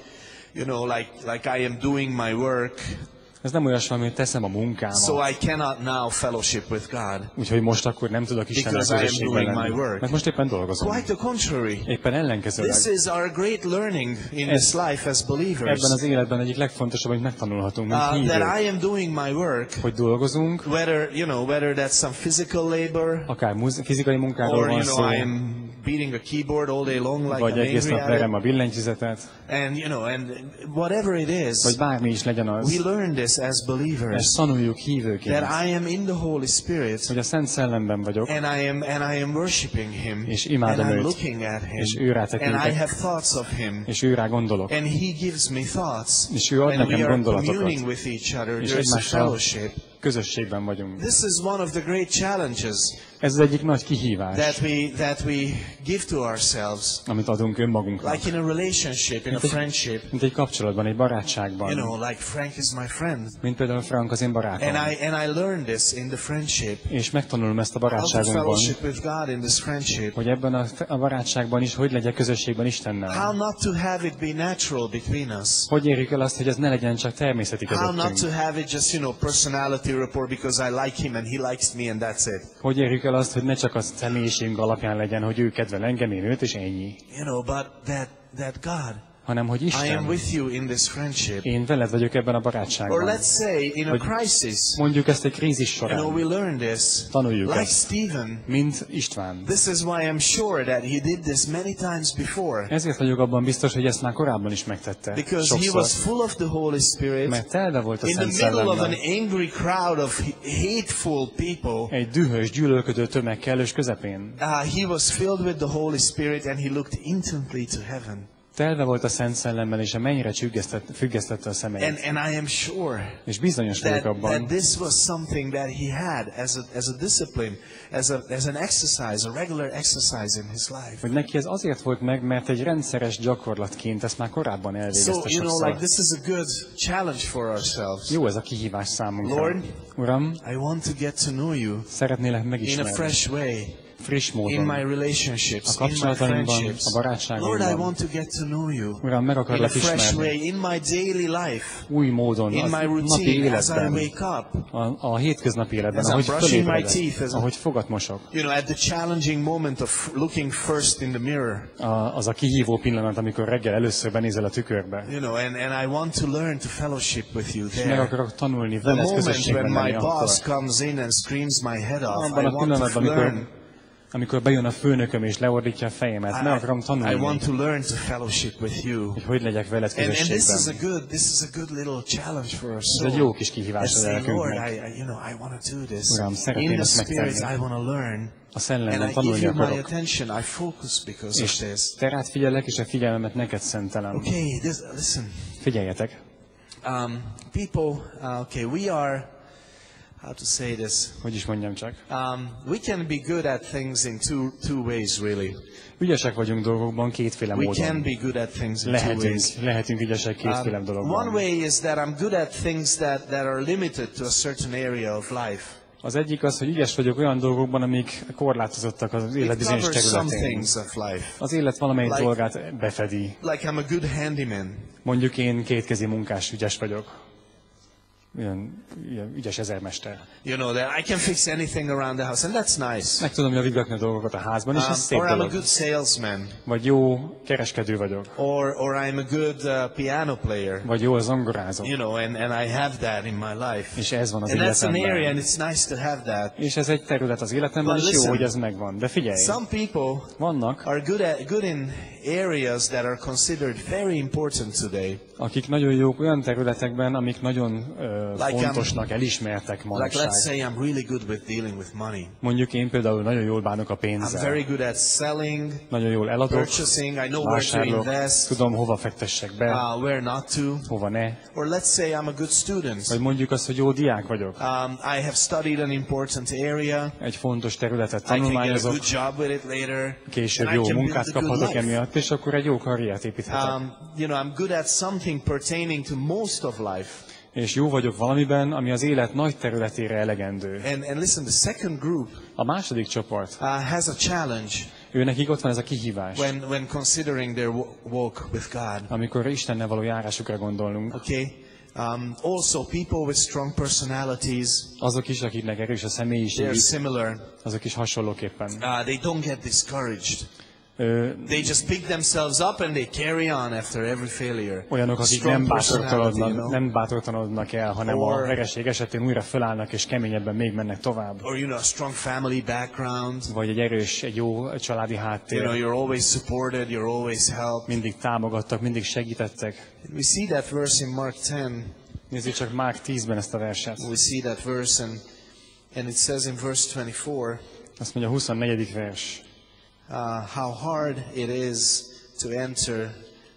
you know, like, like I am doing my work, Ez nem olyasmi, hogy teszem a munkámat. so I cannot now fellowship with God. Úgyhogy most akkor nem tudok Istennel közösségben lenni. Mert most éppen dolgozom. Quite the contrary. Éppen ellenkezőleg. This is our great learning in Ez- this life as believers. Ebben az életben egyik legfontosabb, amit megtanulhatunk, mint Uh, that hívők. I am doing my work, Hogy dolgozunk, whether, you know, whether that's some physical labor, akár fizikai munkáról or, van you szó, know, I am beating a keyboard all day long like vagy egész nap verem a billentyűzetet, And, you know, and whatever it is, vagy bármi is legyen we az, learn this as és believers, tanuljuk hívőként, that I am in the Holy Spirit, hogy a Szent Szellemben vagyok, and I am, and I am worshiping Him, És and imádom I'm őt, looking at és Him, őrá and I tekintek. have thoughts of Him, és ő rá gondolok. and He gives me thoughts, És ő ad and nekem we are gondolatokat. communing with each other. És egymással fellowship. közösségben vagyunk. This is one of the great challenges Ez az egyik nagy kihívás, that we that we give to ourselves, amit adunk önmagunknak. like in a relationship, in a friendship. Mint egy kapcsolatban, egy You barátságban. know, like Frank is my friend, Mint például Frank az én barátom. and I and I learned this in the friendship. És megtanulom ezt a How to barátságunkban, fellowship with God in this friendship. hogy ebben a, a barátságban is hogy legyek közösségben Istennel. How not to have it be natural between us. Hogy érjük el azt, hogy ez ne legyen csak természeti How not to közöttünk? have it just, you know, personality rapport because I like him and he likes me and that's it. Hogy érjük el azt, hogy ne csak a személyiségünk alapján legyen, hogy ő kedvel engem, én őt, és ennyi. You know, but that that God hanem hogy I am Isten, with you in this friendship. én veled vagyok ebben a Or barátságban. let's say in a crisis, Mondjuk ezt egy krízis során, we learn this, Tanuljuk like ezt. Stephen. mint István. This is why I'm sure that he did this many times before. Ezért vagyok abban biztos, hogy ezt már korábban is megtette. Because he Sokszor. was full of the Holy Spirit. Mert telve volt a In the Szent middle of an angry crowd of hateful people, Egy dühös, gyűlölködő tömeg kellős közepén. uh, he was filled with the Holy Spirit and he looked intently to heaven. Telve volt a Szent Szellemmel, és a mennyire függesztett, függesztette a And, szemeit. and I am sure És bizonyos vagyok that, that abban, this was something that he had as a, as a discipline, as, a, as an exercise, a regular exercise in his life. hogy neki ez azért volt meg, mert egy rendszeres gyakorlatként ezt már korábban So, elvégezte you know, like this is a good challenge for ourselves. Jó ez a kihívás számunkra. Lord, Uram, I want to get to know you szeretnélek in a megismerni. fresh way. Friss in my módon. relationships, A my kapcsolataimban, a barátságomban. Lord, I want to get to know you Uram, meg in a akarlak fresh way ismerni. in my daily life, Új módon, in my napi routine as I életben, wake up. a, a hétköznapi életben, ahogy my fölébredek, ahogy fogat mosok. You know, at the challenging moment of looking first in the mirror. A, az a kihívó pillanat, amikor reggel először benézel a tükörbe. You know, and, and I want to learn to fellowship with you És meg there. akarok tanulni The veled moment közösségben when my lenni akkor. boss comes in and screams my head off, I want to learn. Amikor, bejön a főnököm és leordítja a fejemet, meg akarom I, I tanulni, want to learn to fellowship with you. hogy hogy legyek veled And, and this is a közösségben. good, this is a good little challenge for our Ez egy jó kis kihívás az lelkünknek. You know, I want to do this. Uram, szeretném In the ezt spirit, megtenni. I want to learn. A szellemben tanulni akarok. I focus because of És this. te rád figyelek, és a figyelmemet neked szentelem. Okay, this, listen. Figyeljetek! Um, people, uh, okay, we are, how to say this? Hogy is mondjam csak. Um, we can be good at things in two, two ways, really. Ügyesek vagyunk dolgokban kétféle We can módon. be good at things in two Lehetünk, ways. lehetünk ügyesek kétféle Um, one dologban. way is that I'm good at things that, that are limited to a certain area of life. Az egyik az, hogy ügyes vagyok olyan dolgokban, amik korlátozottak az élet bizonyos területén. Az élet valamelyik Like- dolgát befedi. Like I'm a good handyman. Mondjuk én kétkezi munkás ügyes vagyok. Ilyen, ilyen ügyes ezermester. You know, that I can fix anything around the house, and that's nice. Meg tudom javigatni a dolgokat a házban, és ez Um, szép or I'm a good salesman. Vagy jó kereskedő vagyok. Or, or I'm a good uh, piano player. Vagy jó zongorázok. You know, and, and I have that in my life. És ez van az And that's an area, életemben. and it's nice to have that. És ez egy terület az életemben, But és jó, listen. hogy ez megvan. De figyelj, Some people vannak, are good at good in areas that are considered very important today. akik nagyon jók olyan területekben, amik nagyon ö, Like, um, fontosnak, elismertek Like manapság. let's say I'm really good with dealing with money. Mondjuk én például nagyon jól bánok a I'm pénzzel. very good at selling, Nagyon jól eladok, purchasing. I know where to invest, tudom hova fektessek be, uh, where not to. hova ne. Or let's say I'm a good student. Vagy mondjuk azt, hogy jó diák vagyok. Um, I have studied an important area. Egy fontos területet I can get a tanulmányozok, good job with it later. később jó munkát kaphatok emiatt, és akkor egy jó karriert építhetek. Um, you know, I'm good at something pertaining to most of life. És jó vagyok valamiben, ami az élet nagy területére elegendő. And, and listen, the second group A második csoport, uh, has a challenge ő nekik ott van ez a kihívás, when, when considering their wa- walk with God. amikor Istennel való járásukra gondolunk. Okay? Um, also, people with strong personalities, Azok is, akiknek erős a they're személyiségük, similar. azok is hasonlóképpen. Uh, they don't get discouraged. They just pick themselves up and they carry on after every failure. olyanok, akik nem bátortalanodnak, nem bátortalanodnak el, hanem Or- a vereség esetén újra fölállnak és keményebben még mennek tovább. Or, you know, a strong family background. Vagy egy erős, egy jó családi You know, háttér. you're always supported, you're always helped. Mindig támogattak, mindig segítettek. We see that verse in Mark 10. Nézzük csak Márk 10-ben ezt a verset. We see that verse and, and it says in verse 24, Azt mondja a 24. vers. Uh, how hard it is to enter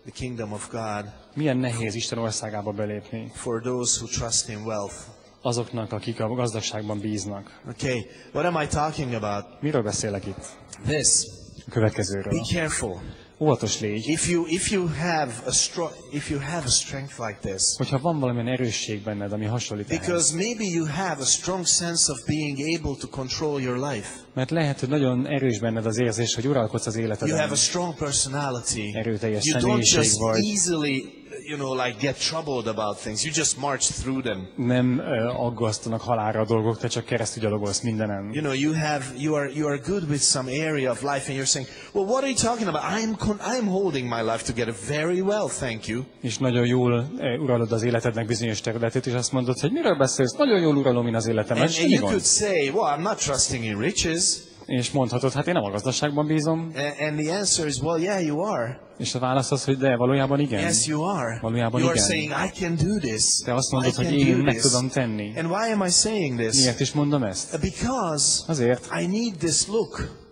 the kingdom of God Milyen nehéz Isten országába belépni for those who trust in wealth. azoknak, akik a gazdagságban bíznak. Okay, what am I talking about? Miről beszélek itt? This. A következőről. Be careful. Óvatos légy, If you if you have a strong if you have a strength like this, hogyha van valamilyen erősség benned, ami hasonlít ehhez. because maybe you have a strong sense of being able to control your life. Mert lehet, hogy nagyon erős benned az érzés, hogy uralkodsz az You életeden. have a strong personality. Erőteljes You don't személyiség just vagy. easily you know, like get troubled about things. You just march through them. Nem ö, aggasztanak halálra a dolgok, te csak keresztül gyalogolsz mindenen. You know, you have, you are, you are good with some area of life and you're saying, well, what are you talking about? I am, con- I am holding my life together very well, thank you. És nagyon jól ö, uralod az életednek bizonyos területét, és azt mondod, hogy miről beszélsz? Nagyon jól uralom én az életemet, And, and you could say, well, I'm not trusting in riches. És mondhatod, hát én nem a gazdaságban bízom, And, the answer is, well, yeah, you are. és a válasz az, hogy de valójában igen. Yes, you are. Valójában You are igen. saying, I can do this. Te azt I mondod, hogy én meg this. tudom tenni. And why am I saying this? Miért is mondom ezt? Because Azért, I need this look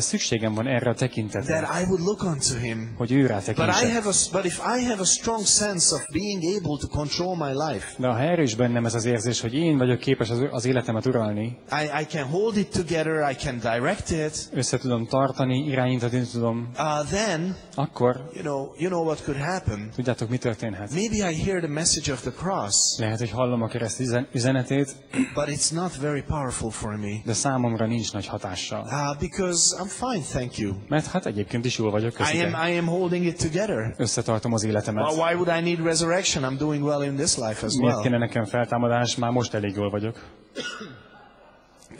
szükségem van erre a tekintetre, that I would look unto him. hogy ő rá But I tekintsek. have a, but if I have a strong sense of being able to control my life, De ha erős bennem ez az érzés, hogy én vagyok képes az, az életemet uralni, I, I can hold it together, I can direct it, össze tudom tartani, irányítani tudom, uh, then, akkor you know, you know what could happen? tudjátok, mi történhet? Maybe I hear the message of the cross, Lehet, hogy hallom a kereszt üzen- üzenetét, but it's not very powerful for me. de számomra nincs nagy hatással. Uh, because I'm fine, thank you. Mert hát egyébként is jól vagyok, I am, köszönöm. I am holding it together. Összetartom az Well, életemet. why would I need resurrection? I'm doing well in this life as Miért well. kéne nekem feltámadás? Már most elég jól vagyok.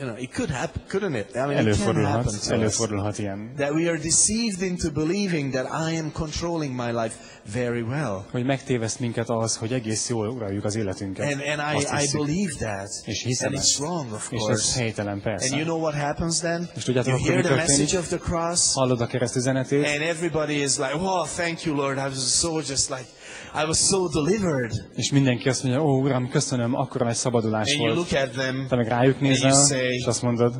You know, it could happen, couldn't it? I mean, it can happen Előfordulhat, előfordulhat ilyen. That we are deceived into believing that I am controlling my life very well. Hogy megtéveszt minket az, hogy egész jól uraljuk az életünket. And, and I, I believe that. És hiszem And it's wrong, of És ez course. helytelen And persze. you know what happens then? És tudjátok, You hear the message of the cross, Hallod a kereszt üzenetét, and everybody is like, "Oh, thank you, Lord. I was so just like, I was so delivered." és mindenki azt mondja, ó, uram, köszönöm, akkora nagy szabadulás And you volt. look at them, Te meg rájuk nézel, you say- és azt mondod,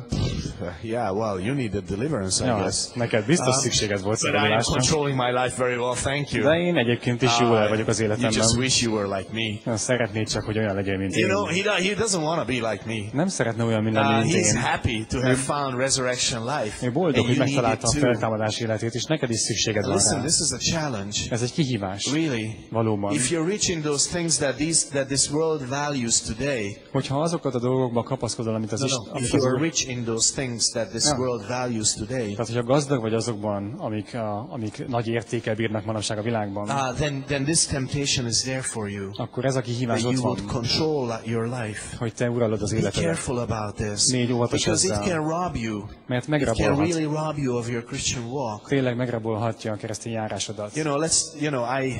yeah, well, you needed deliverance, I ja, guess. neked biztos Um, szükséged volt szabadulásra. controlling my life very well, thank you. De én egyébként is jól el vagyok az you just életemben. wish you were like me. Szeretnéd csak, hogy olyan legyél, mint You know, én. he, do- he doesn't want to be like me. Nem szeretne olyan Uh, minden, mint he's én. happy to have found resurrection life. Ő boldog, hogy you need megtalálta a feltámadás életét, és neked is szükséged van Listen, rá. this is a challenge. Ez egy kihívás. Really. Valóban. If you're reaching those things that, these, that this world values today, Hogyha azokat a dolgokba kapaszkodol, amit az no, no, if you are rich in those things that this Yeah. world values today, tehát hogyha gazdag vagy azokban, amik, amik nagy értékel bírnak manapság a világban, uh, then, then this temptation is there for you. akkor ez a kihívás ott you would van, control your life. hogy te uralod az Be életedet. careful about this. Légy óvatos Because it can rob you. Mert It can megrabolhat, really rob you of your Christian walk. tényleg megrabolhatja a keresztény járásodat. You know, let's, you know, I,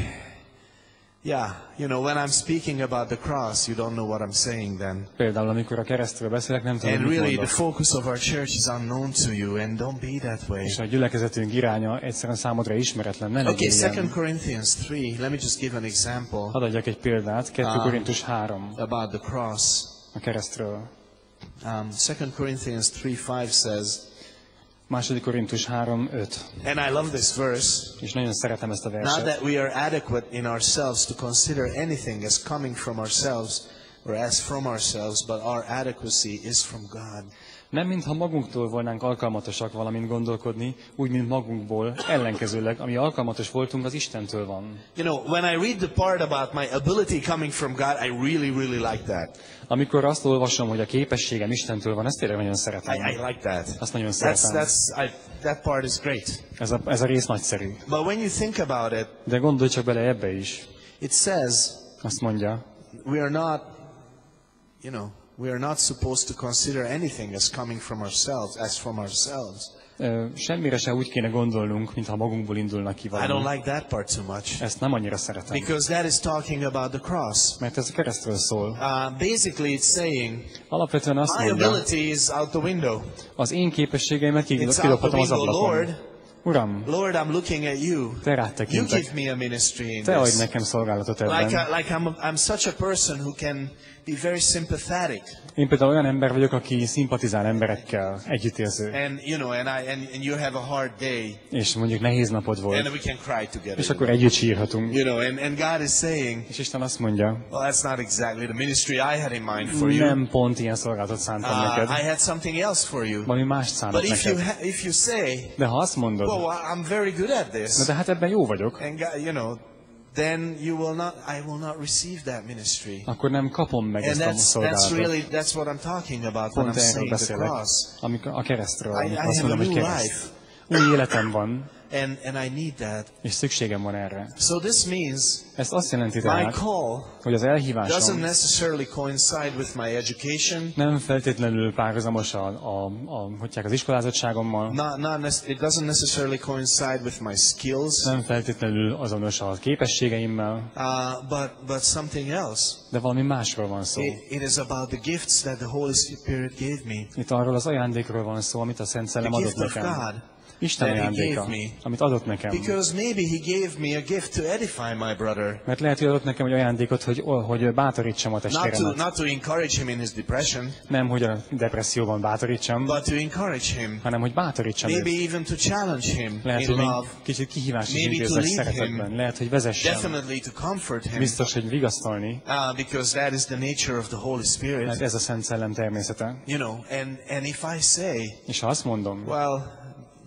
yeah, you know, when I'm speaking about the cross, you don't know what I'm saying then. Például, amikor a keresztről beszélek, nem tudom, And mit really, the mondok. focus of our church is unknown to you, and don't be that way. És a gyülekezetünk iránya egyszerűen számodra ismeretlen. Ne Okay, legyél ilyen. 2 Corinthians 3, let me just give an example Hadd adjak egy példát. 2 Ah. Korintus 3 about the cross. a keresztről. Um, 2 Corinthians 3, 5 says, Második Korintus 3, 5. and I love this verse, És nagyon szeretem ezt a not that we are adequate in ourselves to consider anything as coming from ourselves or as from ourselves, but our adequacy is from God. Nem mintha magunktól volnánk alkalmatosak valamint gondolkodni, úgy, mint magunkból, ellenkezőleg, ami alkalmatos voltunk, az Istentől van. You know, when I read the part about my ability coming from God, I really, really like that. Amikor azt olvasom, hogy a képességem Istentől van, ezt tényleg nagyon I, szeretem. I like that. Azt nagyon That's, szeretem. that's, I, that part is great. Ez a, ez a rész nagyszerű. But when you think about it, De gondolj csak bele ebbe is. it says Azt mondja, we are not, you know, we are not supposed to consider anything as coming from ourselves, as from ourselves. semmire se úgy kéne gondolnunk, mintha magunkból indulnak ki I don't valami. like that part too much. Ezt nem annyira szeretem. Because that is talking about the cross. Mert ez a keresztről szól. Uh, basically, it's saying Alapvetően azt my mondja, ability is out the window. az én képességeimet kidobhatom az ablakon. Lord. Uram, Lord, I'm looking at you. te rád You give me a ministry in Te adj this. nekem szolgálatot Like. I, like I'm, I'm such a person who can be very sympathetic, Én például olyan ember vagyok, aki szimpatizál emberekkel, együttérző. and you know, and I and, and you have a hard day, És mondjuk nehéz napod and volt. we can cry together. És akkor együtt sírhatunk. You know, and, and God is saying, És Isten azt mondja, well, that's not exactly the ministry I had in mind for you. nem pont ilyen szolgálatot szántam Uh, neked, I had something else for you. valami mást szánok But if you neked. ha- if you say, De ha azt mondod, well, I'm very good at na this, de hát ebben jó vagyok, and God, you know, then you will not, I will not receive that ministry. akkor nem kapom meg And ezt a that's really that's what I'm talking about when Pont I'm erről saying the cross. amikor a keresztről, I- I amikor azt have a mondom, hogy kereszt. Új életem van, and, and I need that. és szükségem van erre. So this means Ez azt jelenti my tehát, call hogy az doesn't elhívásom necessarily coincide with my education. nem feltétlenül párhuzamos a, a, a, hogy az iskolázottságommal, Not, not it doesn't necessarily coincide with my skills, nem feltétlenül azonos a képességeimmel, uh, but, but something else. de valami másról van szó. It, it is about the gifts that the Holy Spirit gave me. Itt arról az ajándékról van szó, amit a Szent Szellem adott nekem. God. Isten that he ajándéka, me. amit adott nekem. Because maybe He gave me a gift to edify my brother. Mert lehet, hogy adott nekem egy ajándékot, hogy, hogy bátorítsam a Not to, testvéremet. not to encourage him in his depression, Nem, hogy a depresszióban bátorítsam, but to encourage him. hanem hogy bátorítsam Maybe őt. even to challenge him Lehet, in hogy még love. kicsit kihívás is Maybe to intézek lead szeretetben. him. Lehet, hogy vezessem. Definitely to comfort him. Biztos, hogy vigasztalni, Uh, because that is the nature of the Holy mert Spirit. ez a Szent Szellem természete. You know, and, and if I say, És ha azt mondom, well,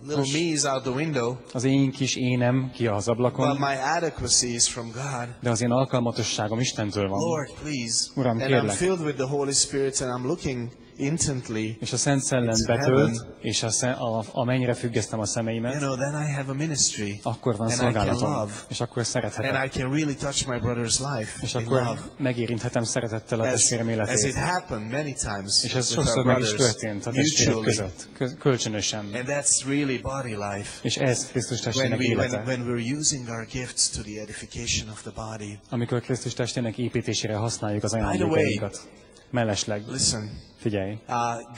little me is out the window, az én kis énem ki az but ablakon, my adequacy is from God. de az én alkalmatosságom Istentől van. Lord, please. Uram, and I'm kérlek. filled with the Holy Spirit and I'm looking intently. És a Szent Szellem betölt, és a, a, a mennyre függesztem a You szemeimet, know, then I have a ministry. akkor van and szolgálatom, love. és akkor And szerethetek. I can really touch my brother's life És akkor love. megérinthetem szeretettel a testvérem as it életét. happened many times És ez sokszor meg is történt a testvérek között, kö- kölcsönösen. And that's really body life. És ez Krisztus testének we, when, élete. when we're using our gifts to the edification of the body. Amikor Krisztus testének építésére használjuk az ajándékainkat. Mellesleg, Listen, figyelj, uh,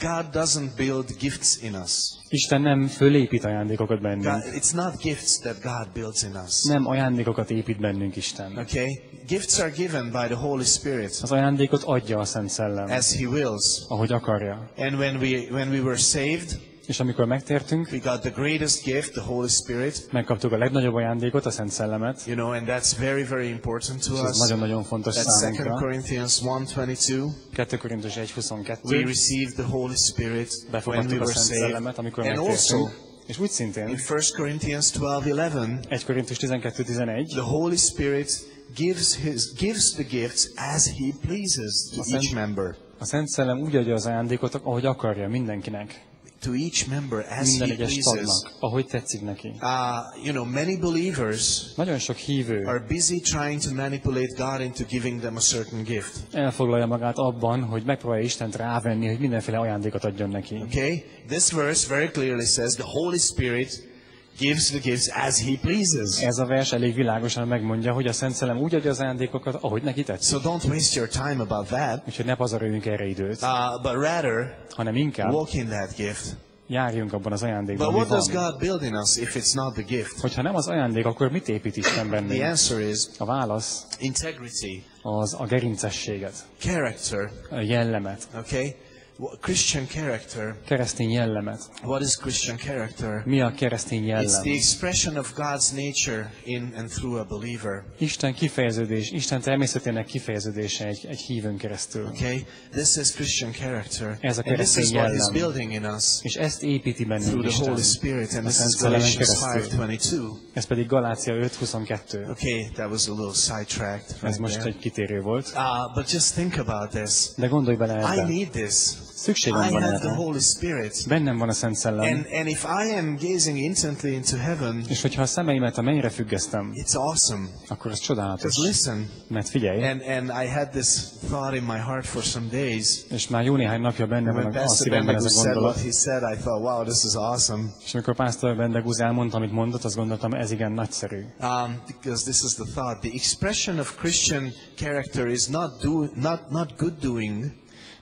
God doesn't build gifts in us. Isten nem fölépít ajándékokat God, bennünk. it's not gifts that God builds in us. Nem ajándékokat épít bennünk Isten. Okay? Gifts are given by the Holy Spirit Az ajándékot adja a Szent Szellem, as He wills. ahogy akarja. And when we when we were saved, És amikor megtértünk, we got the greatest gift, the Holy Spirit. megkaptuk a legnagyobb ajándékot, a Szent Szellemet, You know, and that's very very important to ez us. nagyon-nagyon fontos That's 2 számunkra. Corinthians 1:22. 2 Korintus We 1.22 received the Holy Spirit when we were saved. Amikor And also. És úgy in szintén, 1 Corinthians 12:11, 1 Korintus 12.11, the Holy Spirit gives his gives the gifts as he pleases to each member. a Szent Szellem úgy adja az ajándékot, ahogy akarja mindenkinek, To each member as minden he egyes pleases. tagnak, ahogy tetszik neki. Uh, you know, many believers Nagyon sok hívő are busy trying to manipulate God into giving them a certain gift. elfoglalja magát abban, hogy megpróbálja Istent rávenni, hogy mindenféle ajándékot adjon neki. Okay? This verse very clearly says the Holy Spirit gives the gifts as he pleases. Ez a vers elég világosan megmondja, hogy a Szent Szellem úgy adja az ajándékokat, ahogy neki tetszik. So don't waste your time about that, Úgyhogy ne pazaroljunk erre időt, uh, but rather hanem inkább walk in that gift. járjunk abban az ajándékban, But what does. God build in us if it's not the gift? Hogyha nem az ajándék, akkor mit épít Isten The bennünk? answer is A válasz integrity, az a gerincességet, character, a jellemet, okay? Christian character. keresztény jellemet. What is Christian character? Mi a keresztény It's the jellem? expression of God's nature in and through a believer. Isten kifejeződés, Isten természetének kifejeződése egy, egy hívőn keresztül. Okay? This is Christian character. Ez a And this is keresztény what He's jellem. building in us És ezt építi bennünk through the. Holy Spirit. And this is Galatians keresztül. 5.22. Ez pedig Galácia 5.22. Okay, that was a little sidetracked. Ez Right most there. egy kitérő volt. Uh, but just think about this. De gondolj bele I ebbe. need this. Szükségem I van have the erre. Holy Spirit. Bennem van a Szent Szellem. And, and if I am gazing intently into heaven, És hogyha a szemeimet a mennyre függesztem, it's awesome. akkor ez csodálatos. Listen, Mert figyelj, and, and I had this thought in my heart for some days. és már jó néhány napja benne van a, szívemben ez a gondolat. he said, I thought, wow, this is awesome. És amikor Pásztor Bendegúz elmondta, amit mondott, azt gondoltam, ez igen nagyszerű. Um, because this is the thought. The expression of Christian character is not, do, not, not good doing,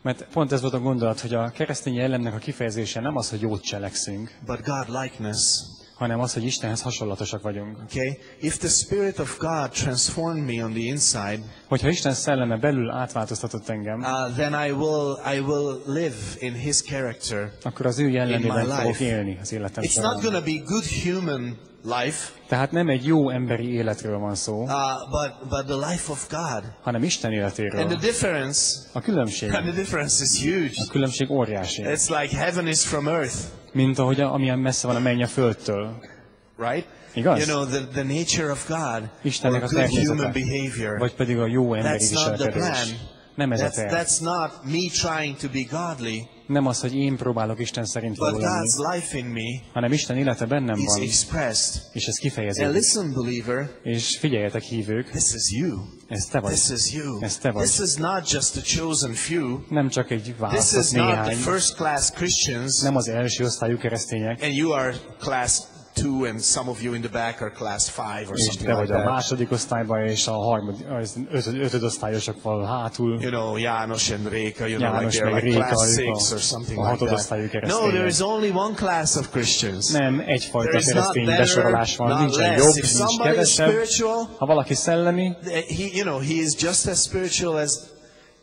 Mert pont ez volt a gondolat, hogy a keresztény jellemnek a kifejezése nem az, hogy jót cselekszünk, but God likeness. hanem az, hogy Istenhez hasonlatosak vagyunk. Okay? If the Spirit of God transformed me on the inside, Hogyha Isten szelleme belül átváltoztatott engem, uh, then I will, I will live in His character. akkor az ő jellemében fogok élni az életem It's not going to be good human life, Tehát nem egy jó emberi életről van szó, uh, but, but the life of God. hanem Isten And the életéről. difference, A különbség, and the difference is huge. a különbség óriási. It's like heaven is from earth, Mint ahogy a, amilyen messze van a menny a földtől. right? Igaz? You know, the, the nature of God, Istennek a természete. Vagy pedig a jó emberi viselkedés. Nem ez a That's, terv. that's not me trying to be godly, Nem az, hogy én próbálok Isten szerint való lenni, me hanem Isten élete bennem van, expressed. és ez And kifejeződik. listen, believer, És figyeljetek, hívők, this is you. ez te vagy. This is you. Ez te vagy. This is not just a chosen few. Nem csak egy választott is not the néhány, first class Christians, nem az első osztályú keresztények, and you are class two, and some of you in the back are class five or something te like vagy a that. második osztályban, és a harmadik, az ötöd, ötödosztályosok van hátul. You know, János and Réka, you know, like János they're meg like Réka, class six a- or something a like that. No, there is only one class of Christians. Nem egyfajta There keresztény better, besorolás van, nincsen jobb, nincs kevesebb. Ha valaki szellemi, he, you know, he is just as spiritual as,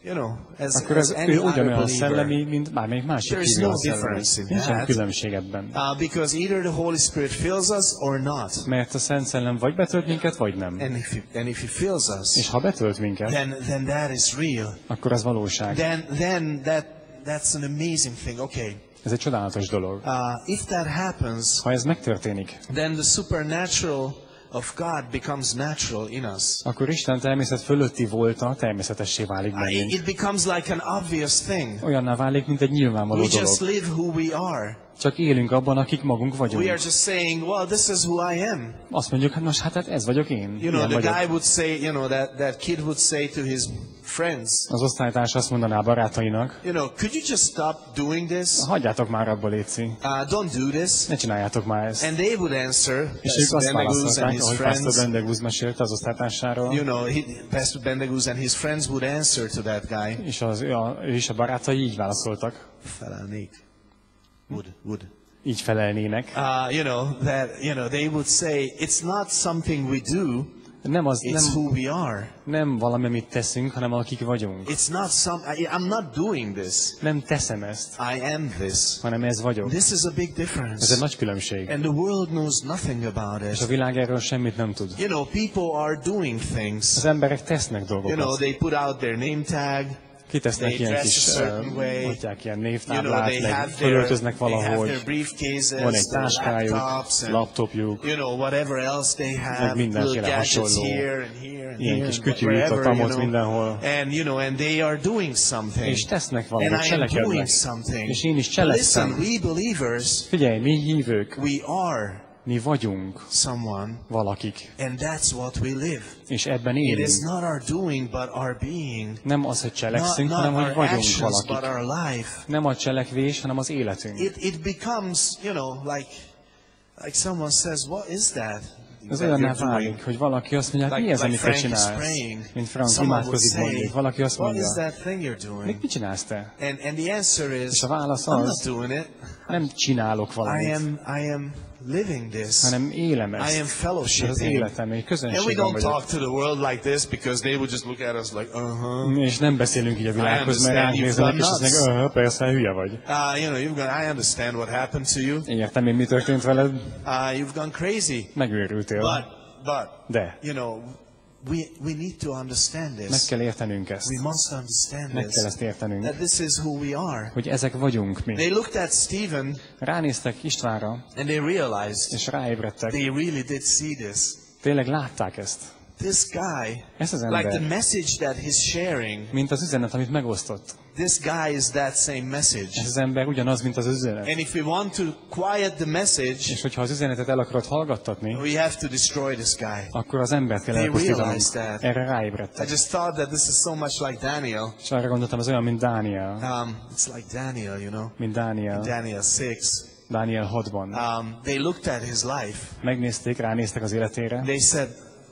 you know, as, akkor as ez, any ő ugyanolyan szellemi, mint bármelyik másik There is no difference in Nincsen különbség ebben. Uh, because either the Holy Spirit fills us or not. Mert a Szent Szellem vagy betölt minket, vagy nem. And if he, and if he fills És us, ha betölt minket, then, then that is real. akkor az valóság. Then, then that, that's an amazing thing. Okay. Ez egy csodálatos dolog. Uh, if that happens, Ha ez megtörténik, then the supernatural of God becomes natural in us. akkor Isten természet fölötti volta természetessé válik bennünk. It, becomes like an obvious thing. Olyanná válik, mint egy nyilvánvaló We dolog. just live who we are. Csak élünk abban, akik magunk We are vagyunk. just saying, well, this is who I am. Azt mondjuk, hát nos, hát hát ez vagyok én. You know, Ilyen the vagyok. guy would say, you know, that, that kid would say to his friends, Az osztálytárs azt mondaná a barátainak, you know, could you just stop doing this? hagyjátok már abba, Léci. Uh, don't do this. Ne csináljátok már ezt. And they would answer, És ők azt válaszolták, his ahogy Pastor Bendeguz mesélte az osztálytársáról, you know, he, Pastor Bendeguz and his friends would answer to that guy, és az, a, ő és a barátai így válaszoltak, felelnék. Would, would. így felelnének. Uh, you know, that, you know, they would say, it's not something we do, Nem, az, it's nem, who we are. nem valami, amit teszünk, hanem akik vagyunk. It's not some, I, I'm not doing this. Nem teszem ezt, I am this. hanem ez vagyok. This is a big Ez egy difference. nagy különbség. And the world knows nothing about És a it. világ erről semmit nem tud. You know, people are doing Az things. emberek tesznek You know, dolgokat. they put out their name tag. Kitesznek ilyen kis, a adják ilyen névtáblát, meg fölöltöznek valahogy. Van egy táskájuk, laptopjuk, have, mindenféle hasonló. Ilyen kis kütyű amott, know. mindenhol. És tesznek valamit, cselekednek. És én is cselekszem. Figyelj, mi hívők, mi vagyunk someone, valakik, and that's what we live. és ebben It is élünk. not our doing, but our being. Nem az, hogy cselekszünk, not hanem hogy vagyunk actions, but valakik. our life. Nem a cselekvés, hanem az életünk. It, it becomes, you know, like, like someone says, what is that? Ez doing?" válik, hogy valaki azt mondja, Like, mi ez, amit te csinálsz? Mint Frank imádkozik mondjuk. Valaki azt mondja, mit, mit csinálsz te? És a válasz az, nem csinálok valamit, living this. hanem élem I am ezt. Ez az életem, egy And we közönségben don't vagyok. talk to the world like this because they would just look at us like, uh-huh. És nem beszélünk így a világhoz, mert ránéznek, és azt mondják, "Aha, persze, hülye vagy. Uh, you know, you've gone, I understand what happened to you. Értem én, mi történt veled, Uh, you've gone crazy. megőrültél. But, but, De you know, we, we need to understand meg this. kell értenünk ezt. We must understand Meg kell ezt értenünk, That this is who we are. hogy ezek vagyunk mi. They looked at Stephen Ránéztek Istvánra, and they realized és ráébredtek. they really did see this. Tényleg látták ezt. This guy, Ez az like the ember, message that he's sharing, mint az üzenet, amit megosztott. This guy is that same Ez message. az ember ugyanaz, mint az üzenet. And if we want to quiet the message, És hogyha az üzenetet el akarod hallgattatni, we have to destroy this guy. akkor az embert kell elpusztítanunk. Erre I ráébredtek. just thought that this is so much like Daniel. És arra gondoltam, ez olyan, mint Dániel. Um, it's like Daniel, you know, Mint Dániel. Daniel 6. Dániel 6-ban. Um, they looked at his life. Megnézték, ránéztek az életére, They said,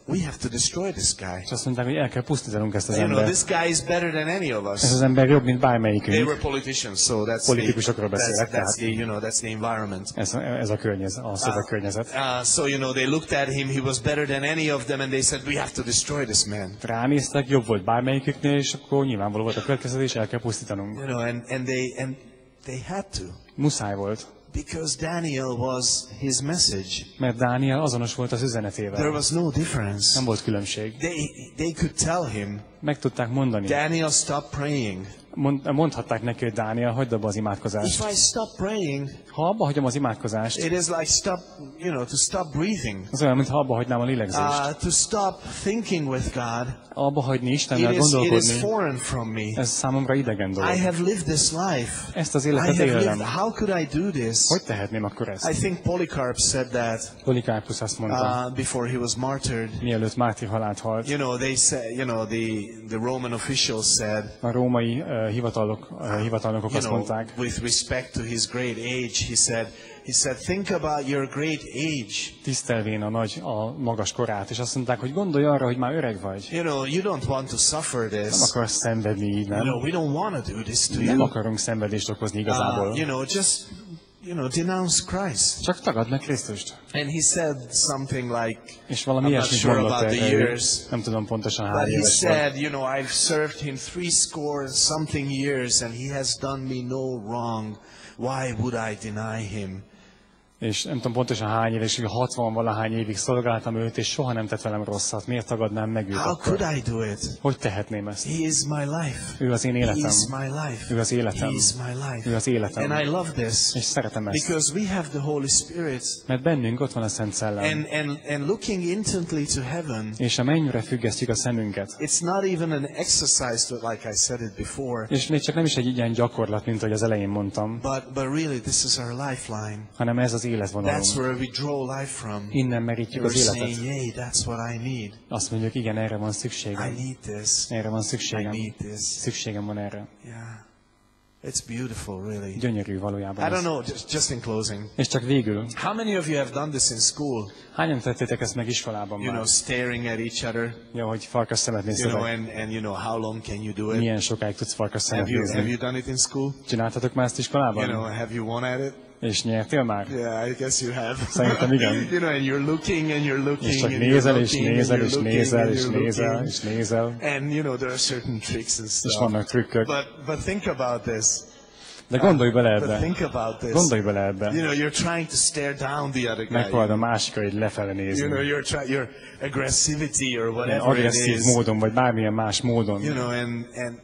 we have to destroy this guy. és azt mondták, hogy el kell pusztítanunk ezt az You know, embert. this guy is better than any of Ez us. az ember jobb, mint They bármelyikünk. were politicians, so that's Politikusokról the, that's, beszélek, that's tehát the, you know, that's the environment. ez, ez a környezet, a szövegkörnyezet. Uh, so, you know, they looked at him, he was better than any of them, and they said, we have to destroy this man. Ránéztek, jobb volt bármelyiküknél, és akkor nyilvánvaló volt a következtetés, el kell pusztítanunk. You know, and, and they, and they had to. Muszáj volt, Because Daniel was his message. mert Dániel azonos volt az There üzenetével. was no difference. Nem volt különbség. They, they could tell him, meg tudták mondani. Daniel, stop praying. Mond, mondhatták neki, hogy Dániel, hagyd abba az imádkozást. If I stop praying, Ha abba hagyom az imádkozást, it is like stop, you know, to stop breathing. az olyan, mintha abba hagynám a lélegzést. Uh, to stop thinking with God. Abba hagyni Istennel is, it is gondolkodni, foreign from me. ez számomra idegen dolog. I have lived this life. Ezt az I életet have élem. lived. How could I do this? Hogy tehetném akkor I ezt? think Polycarp said that Polikápus azt mondta, uh, before he was martyred. mielőtt Márti halált halt. You know, they said, you know, the, the Roman officials said, A római uh, hivatalok, uh, hivatalnokok you azt mondták, with respect to his great age, he said, he said, think about your great age. tisztelvén a nagy, a magas korát, és azt mondták, hogy gondolj arra, hogy már öreg vagy. You know, you don't want to suffer Nem this. akarsz szenvedni így, You nem? know, we don't want to do this to Nem you. akarunk szenvedést okozni Uh, igazából. you know, just, you know, denounce Christ. Csak tagad meg Krisztust. And he said something like, És valami I'm not sure about the years. Nem tudom pontosan But he said, you know, I've served him three score and something years, and he has done me no wrong. Why would I deny him? És nem tudom pontosan hány éves, hogy 60 valahány évig szolgáltam őt, és soha nem tett velem rosszat. Miért tagadnám meg őt How could akkor? I do it? Hogy tehetném ezt? He is my life. Ő az én He életem. is my life. Ő az életem. He is my life. Ő az életem. And I love this És szeretem ezt. because we have the Holy Spirit. Mert bennünk ott van a Szent Szellem. And, and, and looking intently to heaven, És a mennyre függesztjük a szemünket. it's not even an exercise, to, like I said it before, És még csak nem is egy ilyen gyakorlat, mint ahogy az elején mondtam, but, but really this is our lifeline. hanem ez az That's életvonalunk. where we draw life from. Innen merítjük az életet. saying, yay, that's what I need. Azt mondjuk, igen, erre van I szükségem. need this. Erre van I szükségem. need this. Szükségem van erre. Yeah. It's beautiful, really. Gyönyörű I valójában don't ez. know, just, just in closing. És csak végül, How many of you have done this in school? hányan tettétek ezt meg iskolában You know, staring at each other. Ja, hogy farkas szemet You know, néztetek. and, and you know, how long can you do it? Milyen sokáig tudsz farkas szemet Have you, have nézni? you done it in school? Csináltatok már ezt You know, iskolában? have you won at it? És nyertél már? Yeah, I guess you have. Szerintem igen. you know, and you're looking and you're looking És csak and you're nézel, és looking and nézel, you're és nézel, és you're nézel, és nézel. And you know, there are certain tricks and És stuff. vannak trükkök. But, but think about this. De gondolj bele But ebbe. think about this. Gondolj bele You ebbe. know, you're trying to stare down the other guy. Megpróbálod a másikra így lefele You nézni. know, you're trying, your aggressivity or Ilyen whatever it agresszív is. módon, vagy bármilyen más módon. You know, and, and,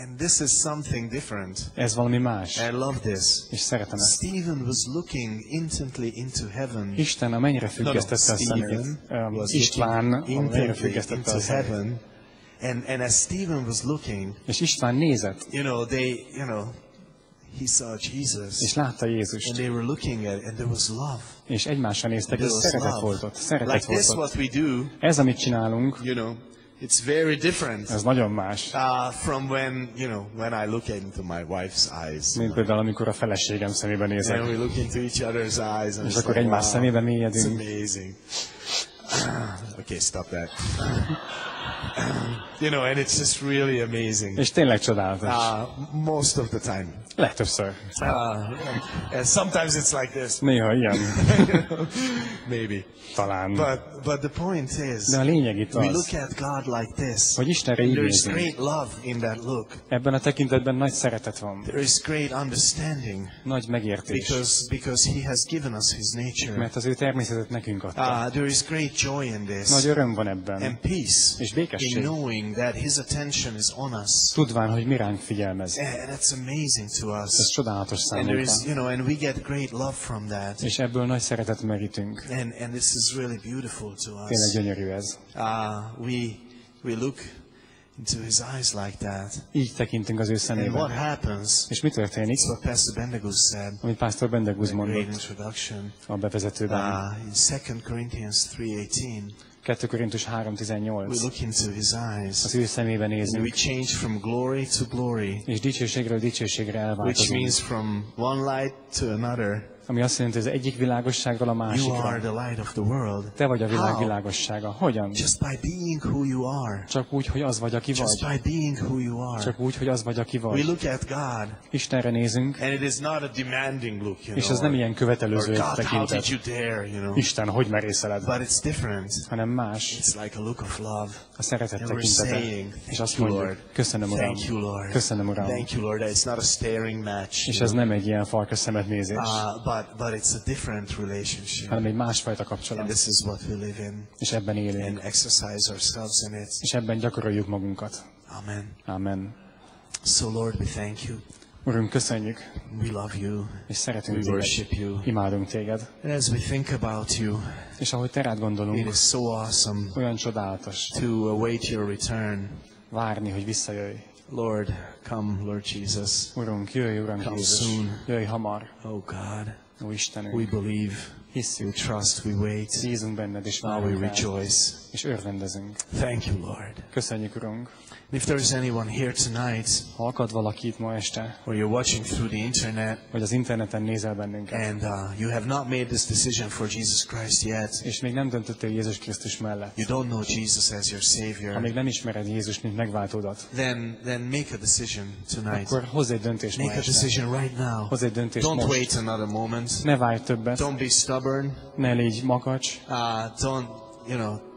and this is something different. Ez valami más. I love this. És szeretem ezt. Stephen was looking intently into heaven. Isten a mennyire függesztette a szemét. Um, István a mennyire függesztette a into szemét. heaven. And, and as Stephen was looking, És István nézett, you know, they, you know, he saw Jesus. és látta And Jézust. they were looking at and there was love. És egymásra néztek, és szeretet love. volt ott. Szeretet Like volt this, what we do, Ez, amit csinálunk, you know, it's very different ez nagyon más. uh, from when, you know, when I look into my wife's eyes. Mint például, amikor a feleségem szemébe And nézek. we look into each other's eyes and És it's akkor like, egymás wow, szemébe it's mélyedünk. amazing. okay, stop that. you know, and it's just really amazing. És tényleg csodálatos. Uh, most of the time. Legtöbbször. Uh, and sometimes it's like this. Néha ilyen, Maybe. talán. But but the point is, De a lényeg itt we az, look at God like this. hogy Istenre így There is nézünk. great love in that look. Ebben a tekintetben nagy szeretet van, There is great understanding nagy megértés, because because He has given us His nature. mert az ő természetet nekünk adta. Uh, there is great joy in this Nagy öröm van ebben, and peace És in békesség. knowing that His attention is on us. tudván, hogy mi ránk figyelmez. And that's amazing to Ez us. csodálatos And there is, számunkra. you know, and we get great love from that. És ebből nagy szeretet merítünk. And and this is really beautiful to Tényleg us. gyönyörű ez. Uh, we we look into His eyes like that. Így tekintünk az ő And what szemébe. happens? És mi történik? It's what Pastor Bendegus said. Amit Pásztor Bendegúz mondott introduction. a bevezetőben. Uh, in 2 Corinthians 3.18, 2 Korintus we 3.18. look into his eyes. Az ő szemébe And we nézünk, change from glory to glory, és dicsőségről dicsőségre which elváltozunk. means from one light to another. Ami azt jelenti, hogy az egyik világosságról a You are másikra. the light of the world. Te vagy a világ How? világossága. Hogyan? Just by being who you are. Csak úgy, hogy az vagy, aki Just vagy. by being who you are. Csak úgy, hogy az vagy, aki We vagy. look at God, Istenre nézünk, and it is not a demanding look, you és ez nem ilyen or követelőző God, how did tekintet. you dare, you know. Isten, hogy merészeled? But it's different. Hanem más, It's like a look of love. a szeretet And we're tekintete. saying, És thank azt mondjuk, köszönöm, Uram. Thank you, Lord. Köszönöm, Uram. Thank you, Lord. It's not a staring match. És you ez know. nem egy ilyen farkas szemetnézés, Uh, but but it's a different relationship, hanem egy másfajta and kapcsolat. this is what we live in És ebben élünk. and exercise ourselves in it. És ebben gyakoroljuk magunkat. Amen. Amen. So, Lord, we thank you. Urunk, köszönjük, We love you. és szeretünk We téged. worship you. Imádunk téged. And as we think about you, És ahogy te rád it gondolunk, is so awesome olyan csodálatos to await your return. várni, hogy visszajöjj. Lord, come, Lord Jesus. Urunk, jöjj, Urunk Come Jézus. soon. Jöjj hamar, Oh God, Ó we Istenünk. believe, Hiszünk, we trust, we wait. bízunk benned, és Now we rejoice. és örvendezünk. Thank you, Lord. Köszönjük, Urunk. If there is anyone here tonight, Ha akad valaki itt ma este, or you're watching through the internet, vagy az interneten nézel bennünket, and uh, you have not made this decision for Jesus Christ yet, és még nem döntöttél Jézus Krisztus mellett, you don't know Jesus as your ha Savior, még nem ismered Jézus, mint megváltódat, then then make a decision tonight. akkor hozz egy döntést ma Make a este. decision right now. Hozz egy döntést Don't most. wait another moment. Ne várj többet, Don't be stubborn. ne légy makacs, Uh, don't you know?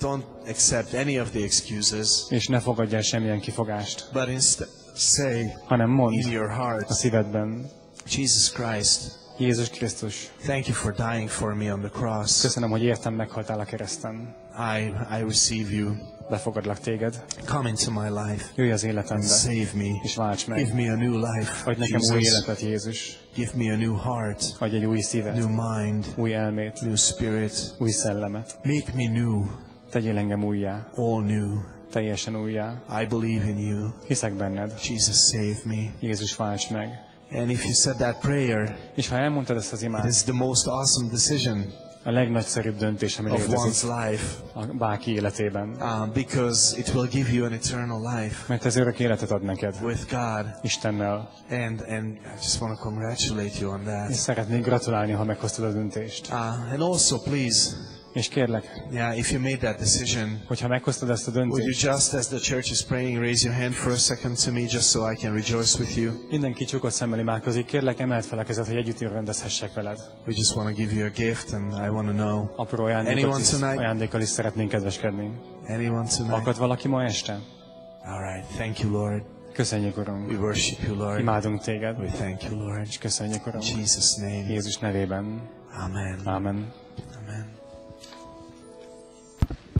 Don't accept any of the excuses, és ne fogadj el semmilyen kifogást, but instead say hanem mondd in your heart, a szívedben, Jesus Christ, Jézus Krisztus, thank you for dying for me on the cross. köszönöm, hogy értem meghaltál a kereszten. I I receive you. Befogadlak téged, Come into my life jöjj az and életembe, save me. és válts Give meg. me a new life. Adj nekem új életet, Jézus. Give me a new heart, Adj egy új szívet, new mind, új elmét, new spirit. új szellemet. Make me new, Tegyél engem újjá, all new. teljesen újjá. I believe in you. Hiszek benned. Jesus, save me. Jézus, válts meg. And if you said that prayer, És ha elmondtad ezt az it imát, is the most awesome decision a legnagyszerűbb döntés, ami of létezik one's life a bárki életében. um, because it will give you an eternal life Mert ez örök életet ad neked, with God. Istennel. And and I just want to congratulate you on És that. szeretnék gratulálni, ha meghoztad a döntést. Uh, and also, please, És kérlek, yeah, if you made that decision, hogyha meghoztad ezt a would you döntést, just, as the church is praying, raise your hand for a second to me, just so I can rejoice with you? mindenki csukott szemmel imádkozik, kérlek, emeld fel a kezed, hogy együtt örvendezhessek veled. We just want to give you a gift, and I want to know. Apró ajándékot Anyone is, tonight? ajándékkal is szeretnénk kedveskedni. Anyone tonight? Akad valaki ma este? All right. Thank you, Lord. Köszönjük, We Urunk. worship you, Lord. Imádunk téged. We thank you, Lord. És köszönjük, In Urunk. Jesus' name. Jézus nevében. Amen. Amen.